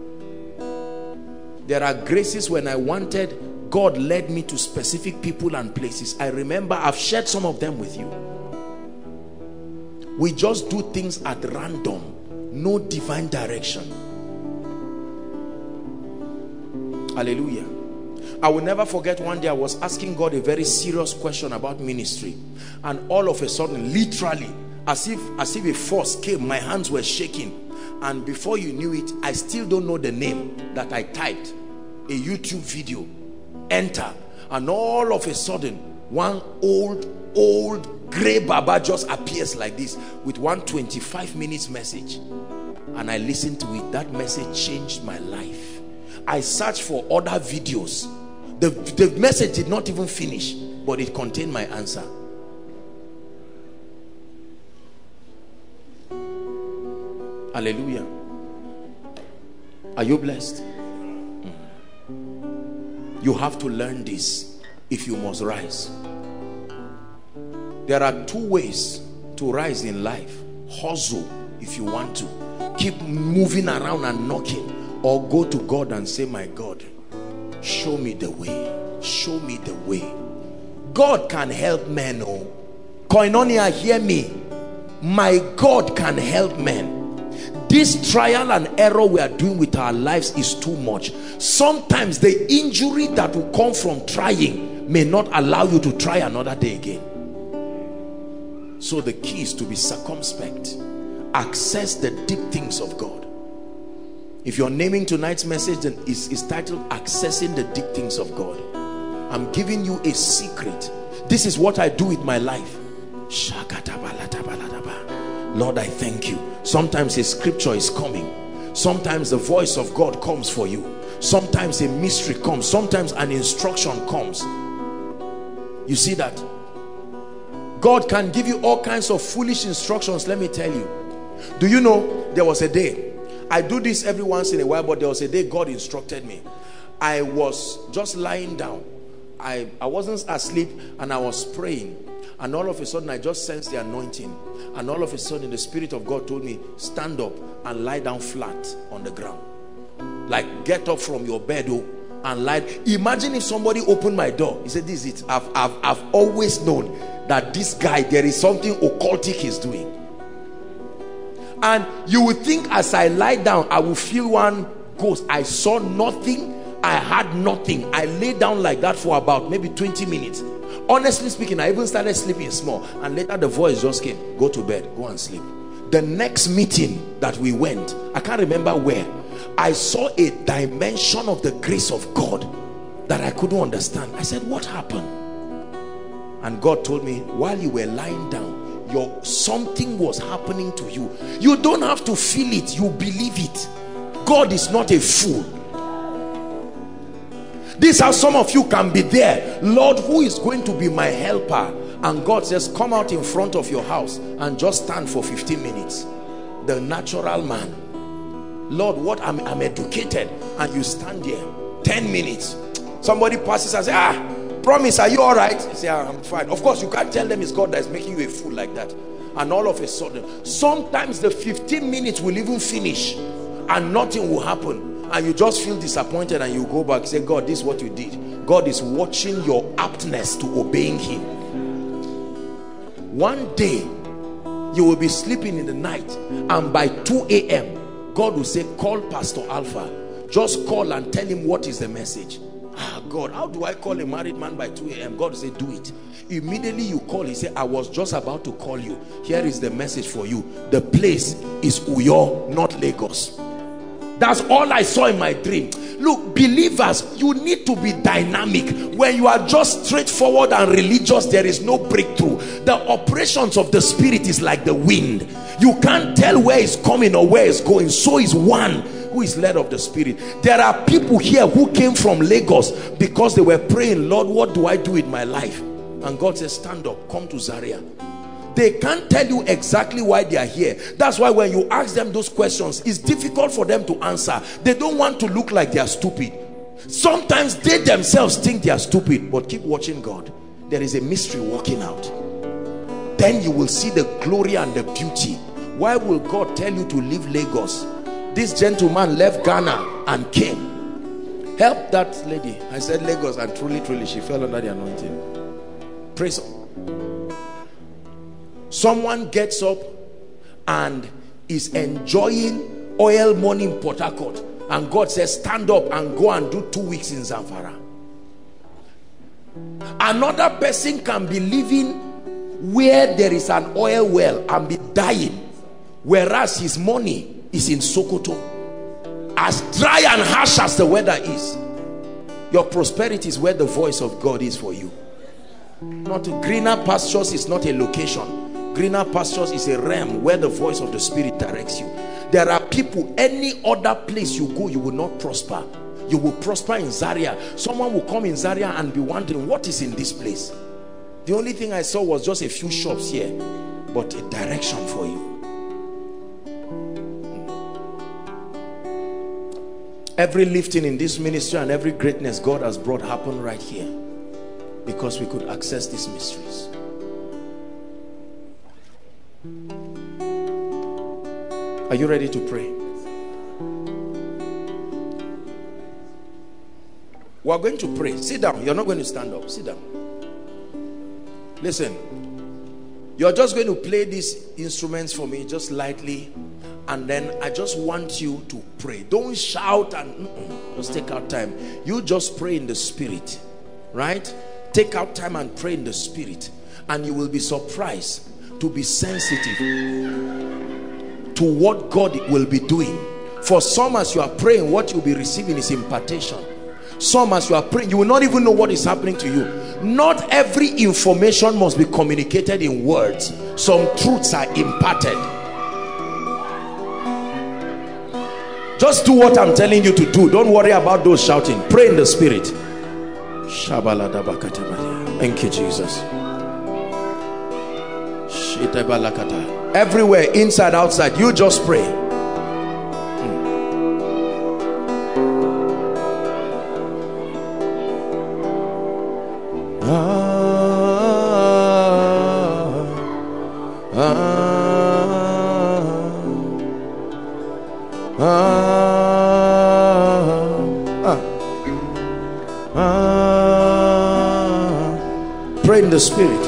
There are graces when I wanted God led me to specific people and places. I remember I've shared some of them with you. We just do things at random no divine direction. Hallelujah I will never forget one day I was asking God a very serious question about ministry. And all of a sudden literally as if as if a force came my hands were shaking. And before you knew it i still don't know the name that i typed. A youtube video. Enter. And all of a sudden one old old gray baba just appears like this with one 25 minutes message. And i listened to it. That message changed my life. I searched for other videos the, the message did not even finish but it contained my answer. Hallelujah. Are you blessed? You have to learn this if you must rise. There are two ways to rise in life. Hustle if you want to. Keep moving around and knocking or go to God and say my God show me the way. Show me the way. God can help men oh. Koinonia hear me. My God can help men. This trial and error we are doing with our lives is too much. Sometimes the injury that will come from trying may not allow you to try another day again. So the key is to be circumspect. Access the deep things of God if you're naming tonight's message then it's, is titled accessing the deep things of God. I'm giving you a secret. This is what I do with my life. Lord I thank you. Sometimes a scripture is coming. Sometimes the voice of God comes for you. Sometimes a mystery comes. Sometimes an instruction comes. You see that? God can give you all kinds of foolish instructions let me tell you. Do you know there was a day I do this every once in a while but there was a day God instructed me. I was just lying down. I, I wasn't asleep and I was praying. And all of a sudden I just sensed the anointing. And all of a sudden the spirit of God told me stand up and lie down flat on the ground. Like get up from your bed oh, and lie. Imagine if somebody opened my door. He said this is it. I've, I've, I've always known that this guy there is something occultic he's doing and you would think as I lie down I will feel one ghost. I saw nothing. I had nothing. I lay down like that for about maybe 20 minutes. Honestly speaking I even started sleeping small. And later the voice just came go to bed go and sleep. The next meeting that we went I can't remember where I saw a dimension of the grace of God that I couldn't understand. I said what happened? And God told me while you were lying down your something was happening to you. You don't have to feel it. You believe it. God is not a fool. This how some of you can be there. Lord who is going to be my helper? And god says come out in front of your house and just stand for 15 minutes. The natural man. Lord what? I'm, I'm educated. And you stand there. 10 minutes. Somebody passes and say ah promise are you all right? Say ah, i'm fine. Of course you can't tell them it's god that is making you a fool like that. And all of a sudden sometimes the 15 minutes will even finish and nothing will happen. And you just feel disappointed and you go back. Say god this is what you did. God is watching your aptness to obeying him. One day you will be sleeping in the night and by 2 a.m god will say call pastor alpha. Just call and tell him what is the message ah god how do i call a married man by 2 a.m god say do it immediately you call he said i was just about to call you here is the message for you the place is uyo not lagos that's all I saw in my dream. Look, believers, you need to be dynamic. When you are just straightforward and religious, there is no breakthrough. The operations of the spirit is like the wind. You can't tell where it's coming or where it's going. So is one who is led of the spirit. There are people here who came from Lagos because they were praying, Lord, what do I do with my life? And God says, stand up, come to Zaria. They can't tell you exactly why they are here. That's why when you ask them those questions it's difficult for them to answer. They don't want to look like they are stupid. Sometimes they themselves think they are stupid but keep watching God. There is a mystery working out. Then you will see the glory and the beauty. Why will God tell you to leave Lagos this gentleman left Ghana and came. Help that lady. I said Lagos and truly truly she fell under the anointing. Praise someone gets up and is enjoying oil money in Port Harcourt. And God says stand up and go and do two weeks in Zamfara. Another person can be living where there is an oil well and be dying whereas his money is in Sokoto. As dry and harsh as the weather is your prosperity is where the voice of God is for you. Not greener pastures is not a location. Greener pastures is a realm where the voice of the spirit directs you. There are people any other place you go you will not prosper. You will prosper in Zaria. Someone will come in Zaria and be wondering what is in this place? The only thing I saw was just a few shops here but a direction for you every lifting in this ministry and every greatness God has brought happen right here because we could access these mysteries. Are you ready to pray? We are going to pray. Sit down. You're not going to stand up. Sit down. Listen. You're just going to play these instruments for me just lightly and then I just want you to pray. Don't shout and mm -mm, just take out time. You just pray in the spirit right? Take out time and pray in the spirit and you will be surprised to be sensitive to what God will be doing. For some as you are praying what you'll be receiving is impartation. Some as you are praying you will not even know what is happening to you. Not every information must be communicated in words. Some truths are imparted just do what i'm telling you to do. Don't worry about those shouting. Pray in the spirit. Thank you jesus. Everywhere inside outside you just pray the spirit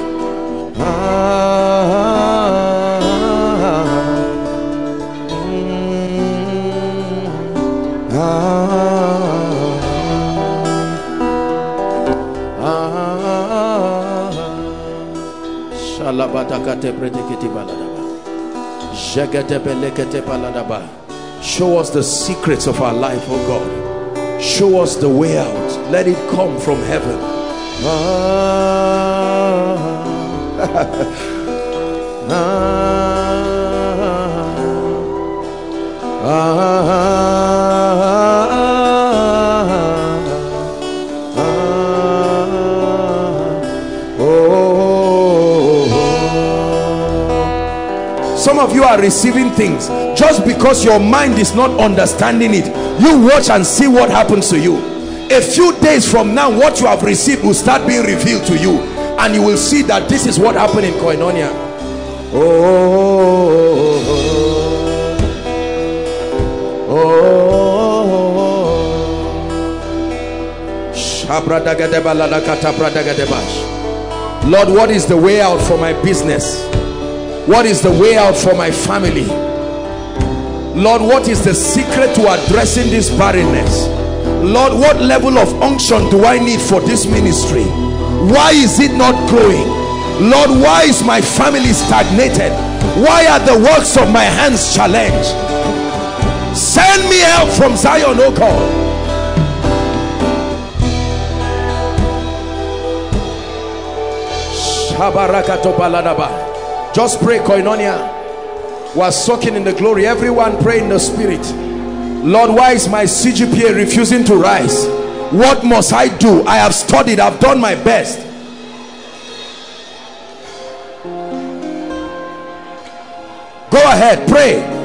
Show us the secrets of our life, oh God. Show us the way out. Let it come from heaven. Some of you are receiving things. Just because your mind is not understanding it you watch and see what happens to you. A few days from now what you have received will start being revealed to you and you will see that this is what happened in koinonia. Oh, oh, oh. Lord what is the way out for my business? What is the way out for my family? Lord what is the secret to addressing this barrenness? Lord what level of unction do I need for this ministry why is it not growing? Lord why is my family stagnated? Why are the works of my hands challenged? Send me help from Zion oh God. Just pray koinonia. We're soaking in the glory. Everyone pray in the spirit. Lord why is my cgpa refusing to rise what must i do? I have studied. I've done my best. Go ahead pray.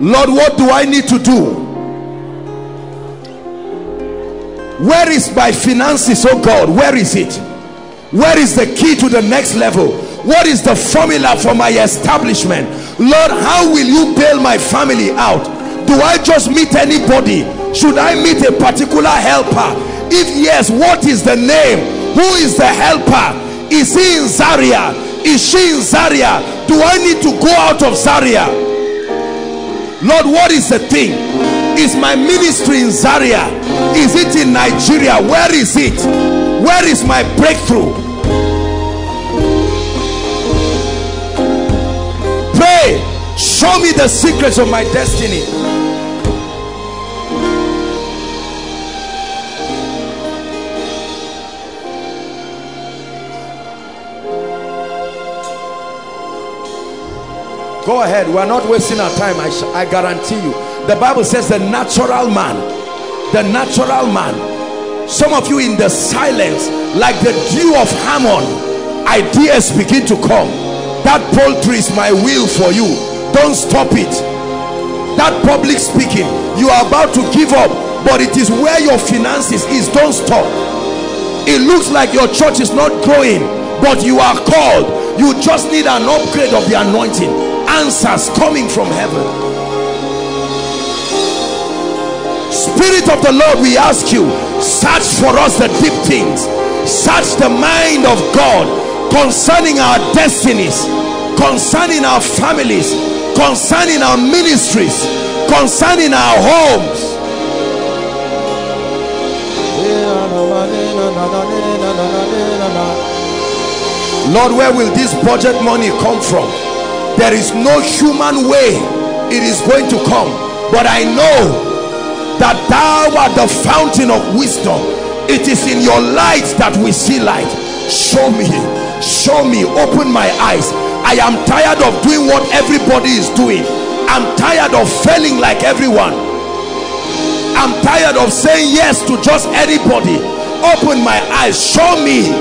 Lord what do i need to do? Where is my finances oh god? Where is it? Where is the key to the next level? What is the formula for my establishment? Lord how will you bail my family out? Do i just meet anybody should I meet a particular helper? If yes what is the name? Who is the helper? Is he in Zaria? Is she in Zaria? Do I need to go out of Zaria? Lord what is the thing? Is my ministry in Zaria? Is it in Nigeria? Where is it? Where is my breakthrough? Pray. Show me the secrets of my destiny. Go ahead. We're not wasting our time. I, I guarantee you. The bible says the natural man the natural man some of you in the silence like the dew of Hermon ideas begin to come. That poultry is my will for you. Don't stop it. That public speaking you are about to give up but it is where your finances is. Don't stop. It looks like your church is not growing but you are called. You just need an upgrade of the anointing answers coming from heaven. Spirit of the lord we ask you search for us the deep things. Search the mind of god concerning our destinies concerning our families concerning our ministries concerning our homes. Lord where will this budget money come from there is no human way it is going to come. But i know that thou art the fountain of wisdom. It is in your light that we see light. Show me. Show me. Open my eyes. I am tired of doing what everybody is doing. I'm tired of failing like everyone. I'm tired of saying yes to just anybody. Open my eyes. Show me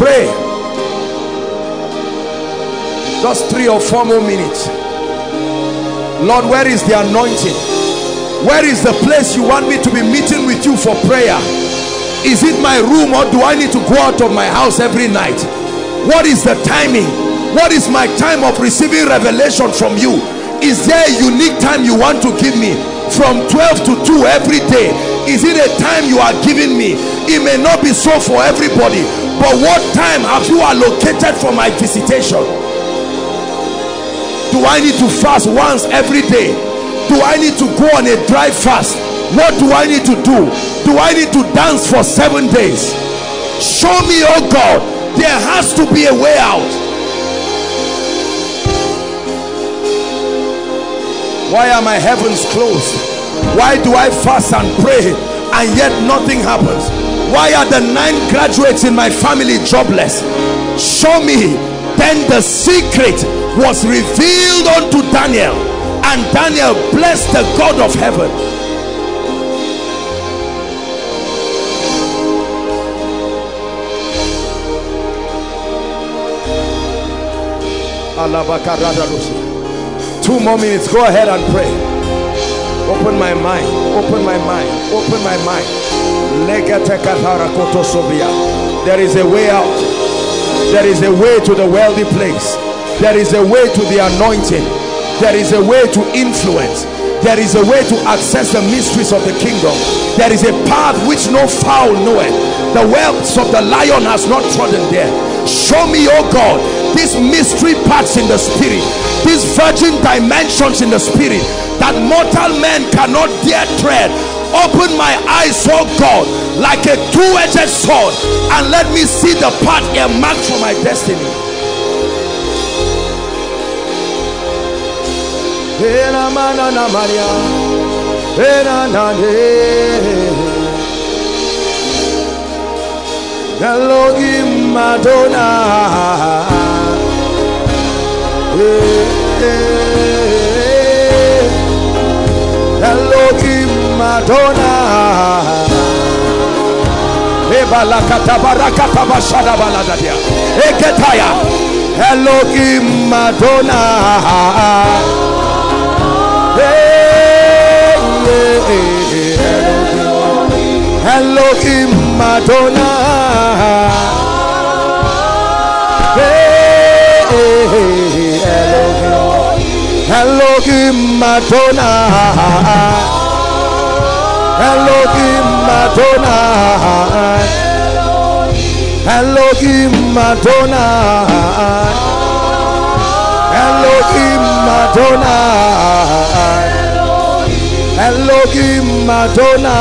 pray. Just three or four more minutes. Lord where is the anointing? Where is the place you want me to be meeting with you for prayer? Is it my room or do i need to go out of my house every night? What is the timing what is my time of receiving revelation from you? Is there a unique time you want to give me? From 12 to 2 every day. Is it a time you are giving me? It may not be so for everybody but what time have you allocated for my visitation? Do i need to fast once every day? Do i need to go on a dry fast? What do i need to do? Do i need to dance for seven days? Show me oh god there has to be a way out why are my heavens closed? Why do i fast and pray and yet nothing happens? Why are the nine graduates in my family jobless? Show me. Then the secret was revealed unto daniel and daniel blessed the god of heaven two more minutes. Go ahead and pray. Open my mind. Open my mind. Open my mind. There is a way out. There is a way to the wealthy place. There is a way to the anointing. There is a way to influence. There is a way to access the mysteries of the kingdom. There is a path which no fowl knoweth. The wealth of the lion has not trodden there. Show me oh god these mystery paths in the spirit these virgin dimensions in the spirit that mortal men cannot dare tread. Open my eyes oh god like a two-edged sword and let me see the path earmarked for my destiny. Elohim Adonai Elohim Adonai Eketaya Elohim Adonai Adonai Elohim Adonai Elohim Adonai Elohim Adonai Elohim Adonai. Elohim Adonai.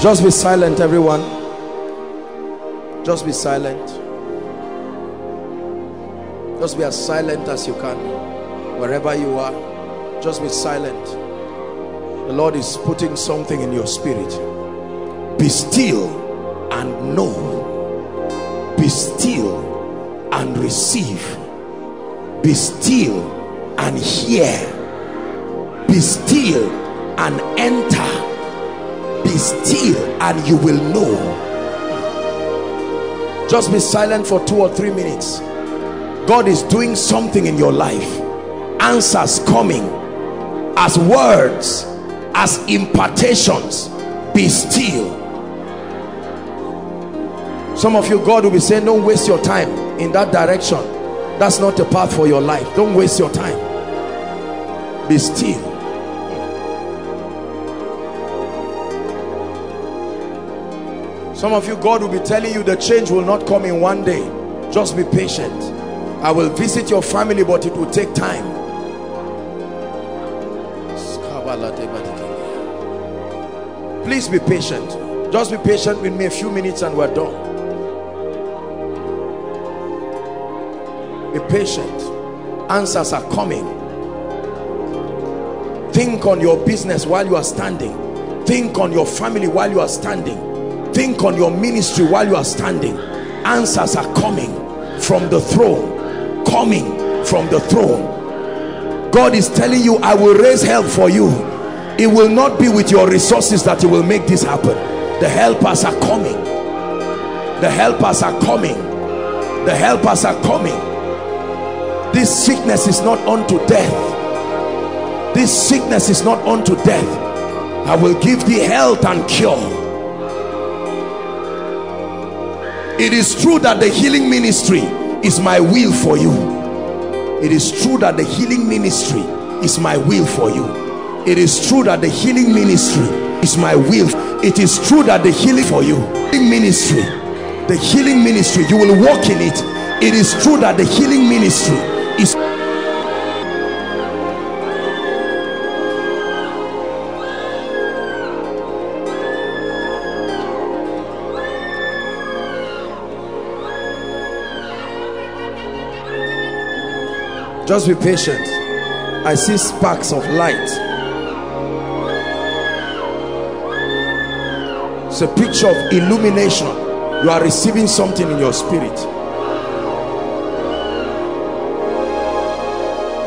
Just be silent, everyone. Just be silent. Just be as silent as you can. Wherever you are, just be silent. The Lord is putting something in your spirit. Be still and know. Be still and receive. Be still and hear. Be still and enter be still and you will know just be silent for two or three minutes. God is doing something in your life. Answers coming. As words as impartations be still. Some of you God will be saying don't waste your time in that direction. That's not the path for your life. Don't waste your time. Be still Some of you, God will be telling you the change will not come in one day. Just be patient. I will visit your family, but it will take time. Please be patient. Just be patient with me a few minutes and we're done. Be patient. Answers are coming. Think on your business while you are standing. Think on your family while you are standing think on your ministry while you are standing. Answers are coming from the throne. Coming from the throne. God is telling you I will raise help for you. It will not be with your resources that you will make this happen. The helpers are coming. The helpers are coming. The helpers are coming. This sickness is not unto death. This sickness is not unto death. I will give thee health and cure it is true that the healing ministry is my will for you. It is true that the healing ministry is my will for you. It is true that the healing ministry is my will. It is true that the healing for you ministry the healing ministry you will walk in it. It is true that the healing ministry is just be patient. I see sparks of light. It's a picture of illumination. You are receiving something in your spirit.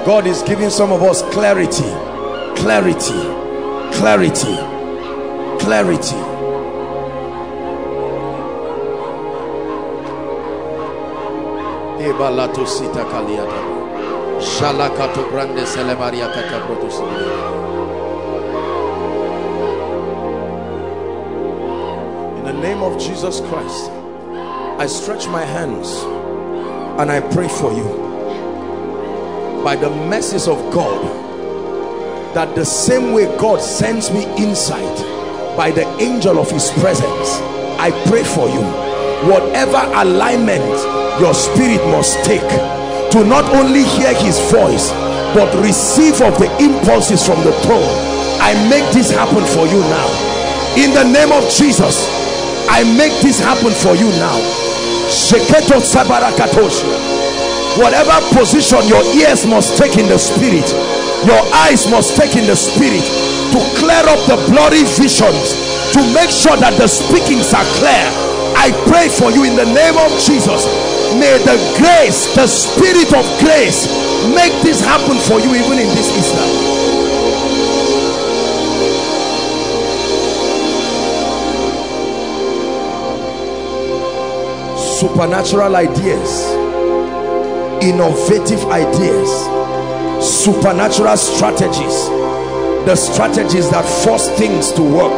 God is giving some of us clarity clarity clarity clarity. Shalakato celebaria. In the name of Jesus Christ, I stretch my hands and I pray for you by the mercies of God that the same way God sends me insight by the angel of his presence I pray for you whatever alignment your spirit must take to not only hear his voice but receive of the impulses from the throne. I make this happen for you now. In the name of Jesus I make this happen for you now. Whatever position your ears must take in the spirit your eyes must take in the spirit to clear up the blurry visions to make sure that the speakings are clear. I pray for you in the name of Jesus may the grace the spirit of grace make this happen for you even in this Easter. Supernatural ideas innovative ideas supernatural strategies the strategies that force things to work.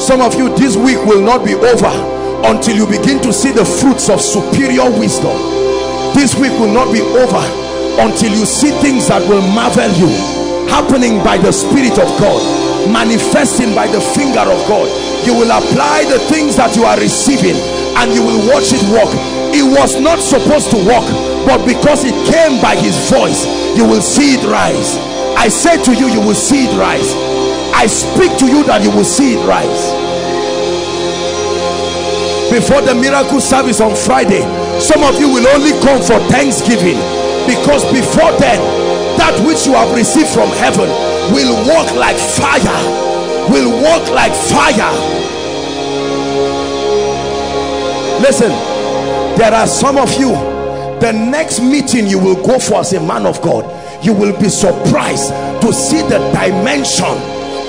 Some of you this week will not be over until you begin to see the fruits of superior wisdom. This week will not be over until you see things that will marvel you happening by the spirit of God manifesting by the finger of God. You will apply the things that you are receiving and you will watch it work. It was not supposed to work but because it came by his voice you will see it rise. I say to you you will see it rise. I speak to you that you will see it rise before the miracle service on Friday some of you will only come for Thanksgiving because before then that which you have received from heaven will walk like fire will walk like fire. Listen there are some of you the next meeting you will go for as a man of God you will be surprised to see the dimension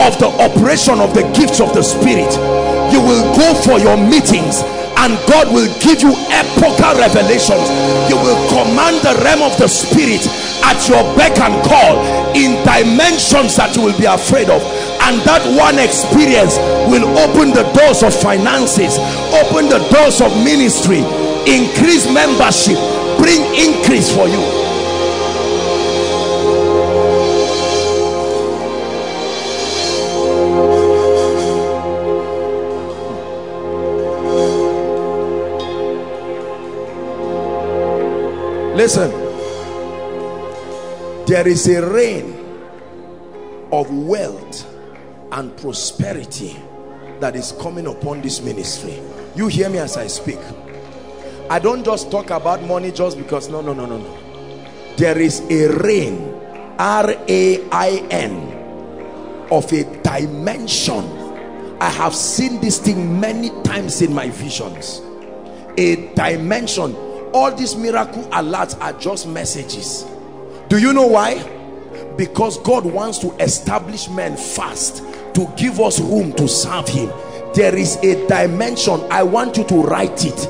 of the operation of the gifts of the spirit you will go for your meetings and God will give you epochal revelations. You will command the realm of the spirit at your beck and call in dimensions that you will be afraid of. And that one experience will open the doors of finances open the doors of ministry increase membership bring increase for you listen. There is a reign of wealth and prosperity that is coming upon this ministry. You hear me as i speak? I don't just talk about money just because no no no no no. There is a reign r-a-i-n of a dimension. I have seen this thing many times in my visions. A dimension all these miracle alerts are just messages. Do you know why? Because God wants to establish men fast to give us room to serve him. There is a dimension I want you to write it.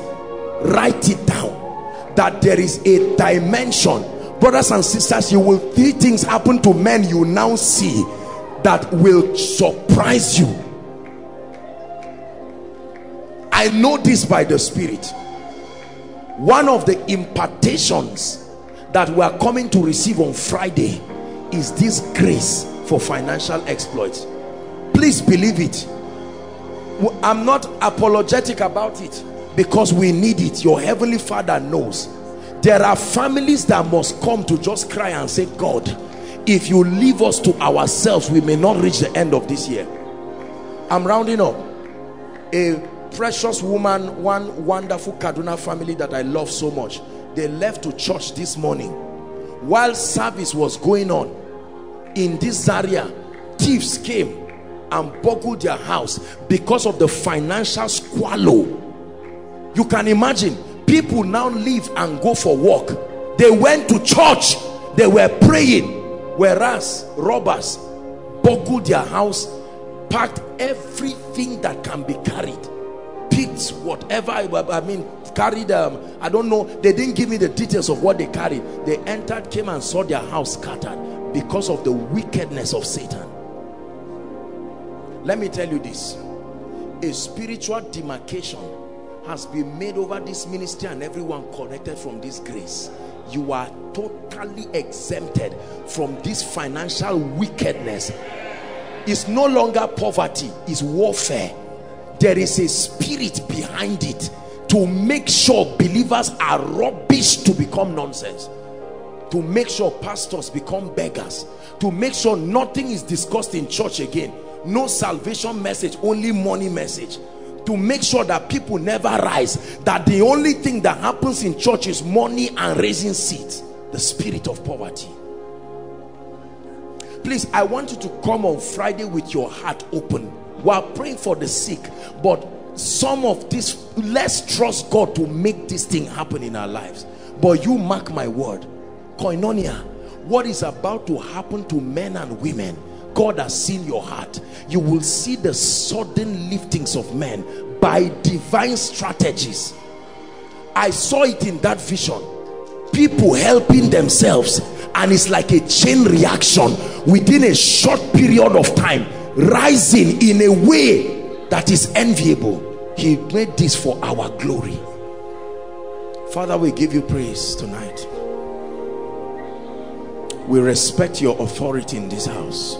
Write it down. That there is a dimension. Brothers and sisters you will see things happen to men you now see that will surprise you. I know this by the spirit one of the impartations that we are coming to receive on Friday is this grace for financial exploits please believe it. I'm not apologetic about it because we need it. Your heavenly father knows. There are families that must come to just cry and say God if you leave us to ourselves we may not reach the end of this year. I'm rounding up. A precious woman one wonderful Kaduna family that I love so much. They left to church this morning. While service was going on in this area thieves came and boggled their house because of the financial squalor. You can imagine people now leave and go for work. They went to church. They were praying. Whereas robbers boggled their house packed everything that can be carried picked whatever I mean carried them um, I don't know they didn't give me the details of what they carried. They entered came and saw their house scattered because of the wickedness of Satan. Let me tell you this. A spiritual demarcation has been made over this ministry and everyone connected from this grace. You are totally exempted from this financial wickedness. It's no longer poverty it's warfare there is a spirit behind it to make sure believers are rubbish to become nonsense to make sure pastors become beggars to make sure nothing is discussed in church again no salvation message only money message to make sure that people never rise that the only thing that happens in church is money and raising seats the spirit of poverty. Please i want you to come on friday with your heart open we are praying for the sick but some of this let's trust god to make this thing happen in our lives. But you mark my word. Koinonia what is about to happen to men and women God has seen your heart. You will see the sudden liftings of men by divine strategies. I saw it in that vision. People helping themselves and it's like a chain reaction within a short period of time rising in a way that is enviable. He made this for our glory. Father we give you praise tonight. We respect your authority in this house.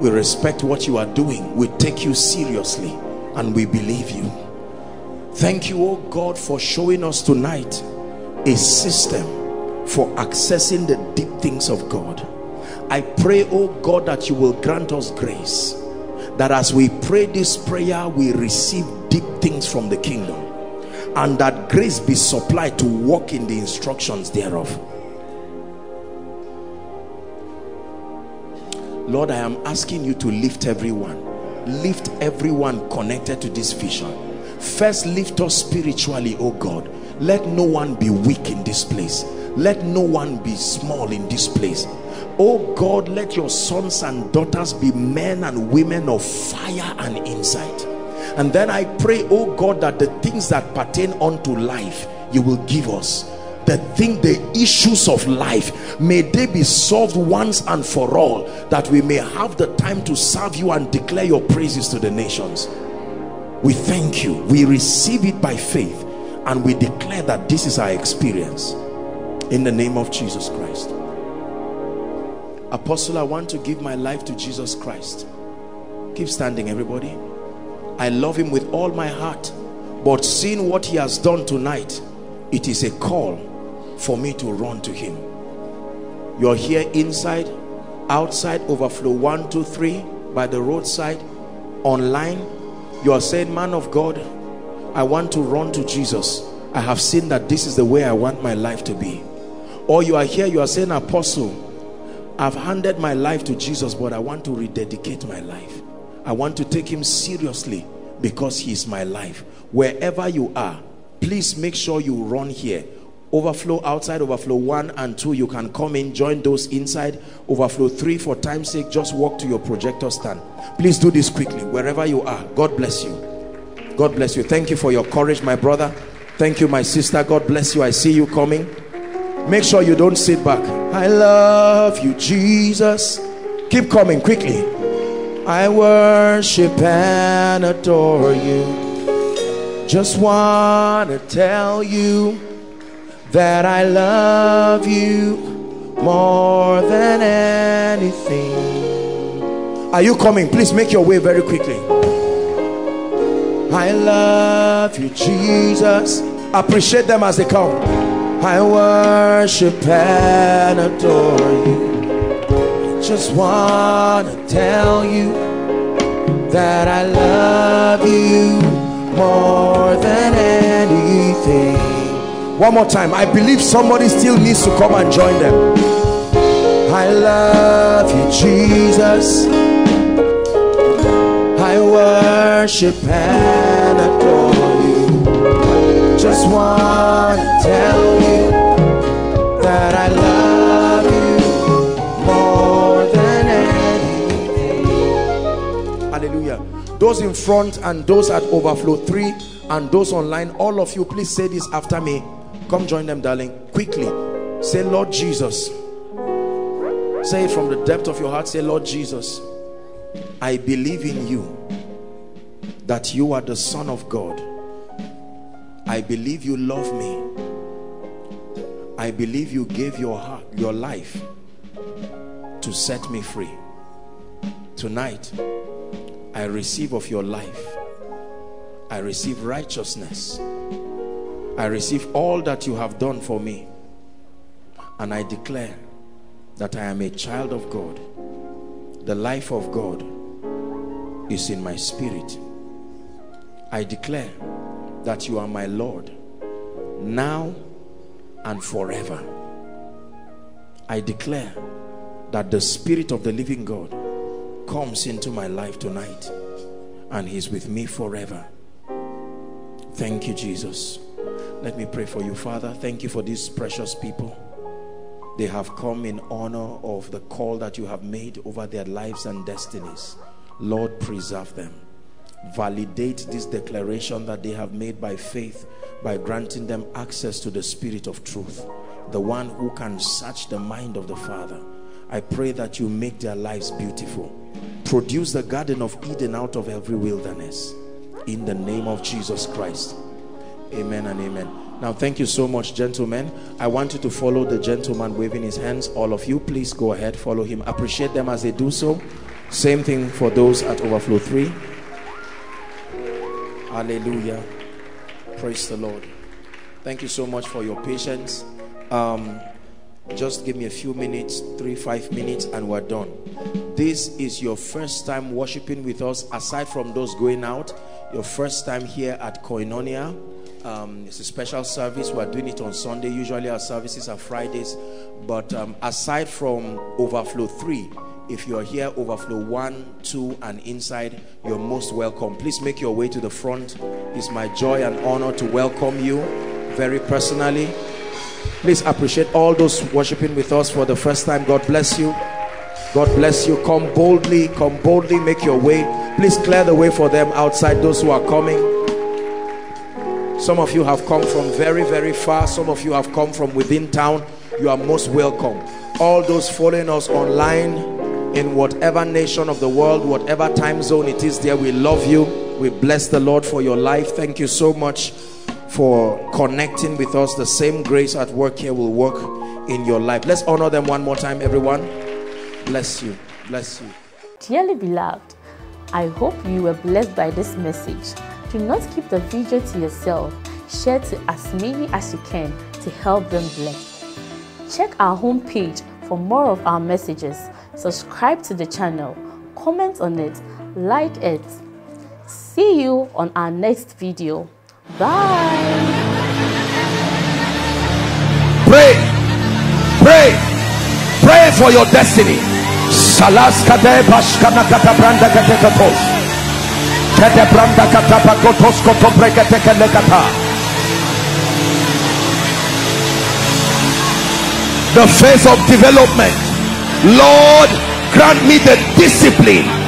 We respect what you are doing. We take you seriously and we believe you. Thank you oh God for showing us tonight a system for accessing the deep things of God I pray oh God that you will grant us grace that as we pray this prayer we receive deep things from the kingdom and that grace be supplied to walk in the instructions thereof. Lord I am asking you to lift everyone. Lift everyone connected to this vision. First lift us spiritually oh God. Let no one be weak in this place. Let no one be small in this place oh God let your sons and daughters be men and women of fire and insight. And then I pray oh God that the things that pertain unto life you will give us. The thing the issues of life may they be solved once and for all that we may have the time to serve you and declare your praises to the nations. We thank you. We receive it by faith and we declare that this is our experience. In the name of Jesus Christ apostle I want to give my life to Jesus Christ. Keep standing everybody. I love him with all my heart but seeing what he has done tonight it is a call for me to run to him. You're here inside outside overflow one two three by the roadside online. You are saying man of God I want to run to Jesus. I have seen that this is the way I want my life to be. Or you are here you are saying apostle I've handed my life to Jesus but I want to rededicate my life. I want to take him seriously because he is my life. Wherever you are please make sure you run here. Overflow outside overflow one and two. You can come in join those inside. Overflow three for time's sake. Just walk to your projector stand. Please do this quickly. Wherever you are god bless you. God bless you. Thank you for your courage my brother. Thank you my sister. God bless you. I see you coming make sure you don't sit back i love you jesus keep coming quickly i worship and adore you just want to tell you that I love you more than anything. Are you coming? Please make your way very quickly. I love you, Jesus. Appreciate them as they come. I worship and adore you. Just want to tell you that I love you more than anything. One more time. I believe somebody still needs to come and join them. I love you, Jesus. I worship and. Just want to tell you that I love you more than anything. Hallelujah. Those in front and those at overflow three and those online, all of you, please say this after me. Come join them, darling. Quickly. Say, Lord Jesus. Say it from the depth of your heart. Say, Lord Jesus, I believe in you that you are the Son of God. I believe you love me. I believe you gave your heart, your life to set me free. Tonight, I receive of your life. I receive righteousness I receive all that you have done for me and I declare that I am a child of God the life of God is in my spirit I declare that you are my Lord now and forever I declare that the spirit of the living God comes into my life tonight and he's with me forever thank you Jesus let me pray for you, Father. Thank you for these precious people. They have come in honor of the call that you have made over their lives and destinies. Lord, preserve them. Validate this declaration that they have made by faith by granting them access to the Spirit of truth, the one who can search the mind of the Father. I pray that you make their lives beautiful. Produce the Garden of Eden out of every wilderness. In the name of Jesus Christ. Amen and amen. Now, thank you so much, gentlemen. I want you to follow the gentleman waving his hands. All of you, please go ahead, follow him. Appreciate them as they do so. Same thing for those at Overflow 3. Hallelujah. Praise the Lord. Thank you so much for your patience. Um, just give me a few minutes, three, five minutes, and we're done. This is your first time worshiping with us, aside from those going out. Your first time here at Koinonia. Um, it's a special service. We're doing it on Sunday. Usually our services are Fridays. But um, aside from Overflow 3, if you're here, Overflow 1, 2, and inside, you're most welcome. Please make your way to the front. It's my joy and honor to welcome you very personally. Please appreciate all those worshiping with us for the first time. God bless you. God bless you. Come boldly, come boldly, make your way. Please clear the way for them outside, those who are coming. Some of you have come from very, very far. Some of you have come from within town. You are most welcome. All those following us online in whatever nation of the world, whatever time zone it is there, we love you. We bless the Lord for your life. Thank you so much for connecting with us. The same grace at work here will work in your life. Let's honor them one more time, everyone. Bless you. Bless you. Dearly beloved, I hope you were blessed by this message. Do not keep the video to yourself. Share to as many as you can to help them bless. Check our homepage for more of our messages. Subscribe to the channel, comment on it, like it. See you on our next video. Bye. Pray. Pray. Pray for your destiny. The phase of development. Lord, grant me the discipline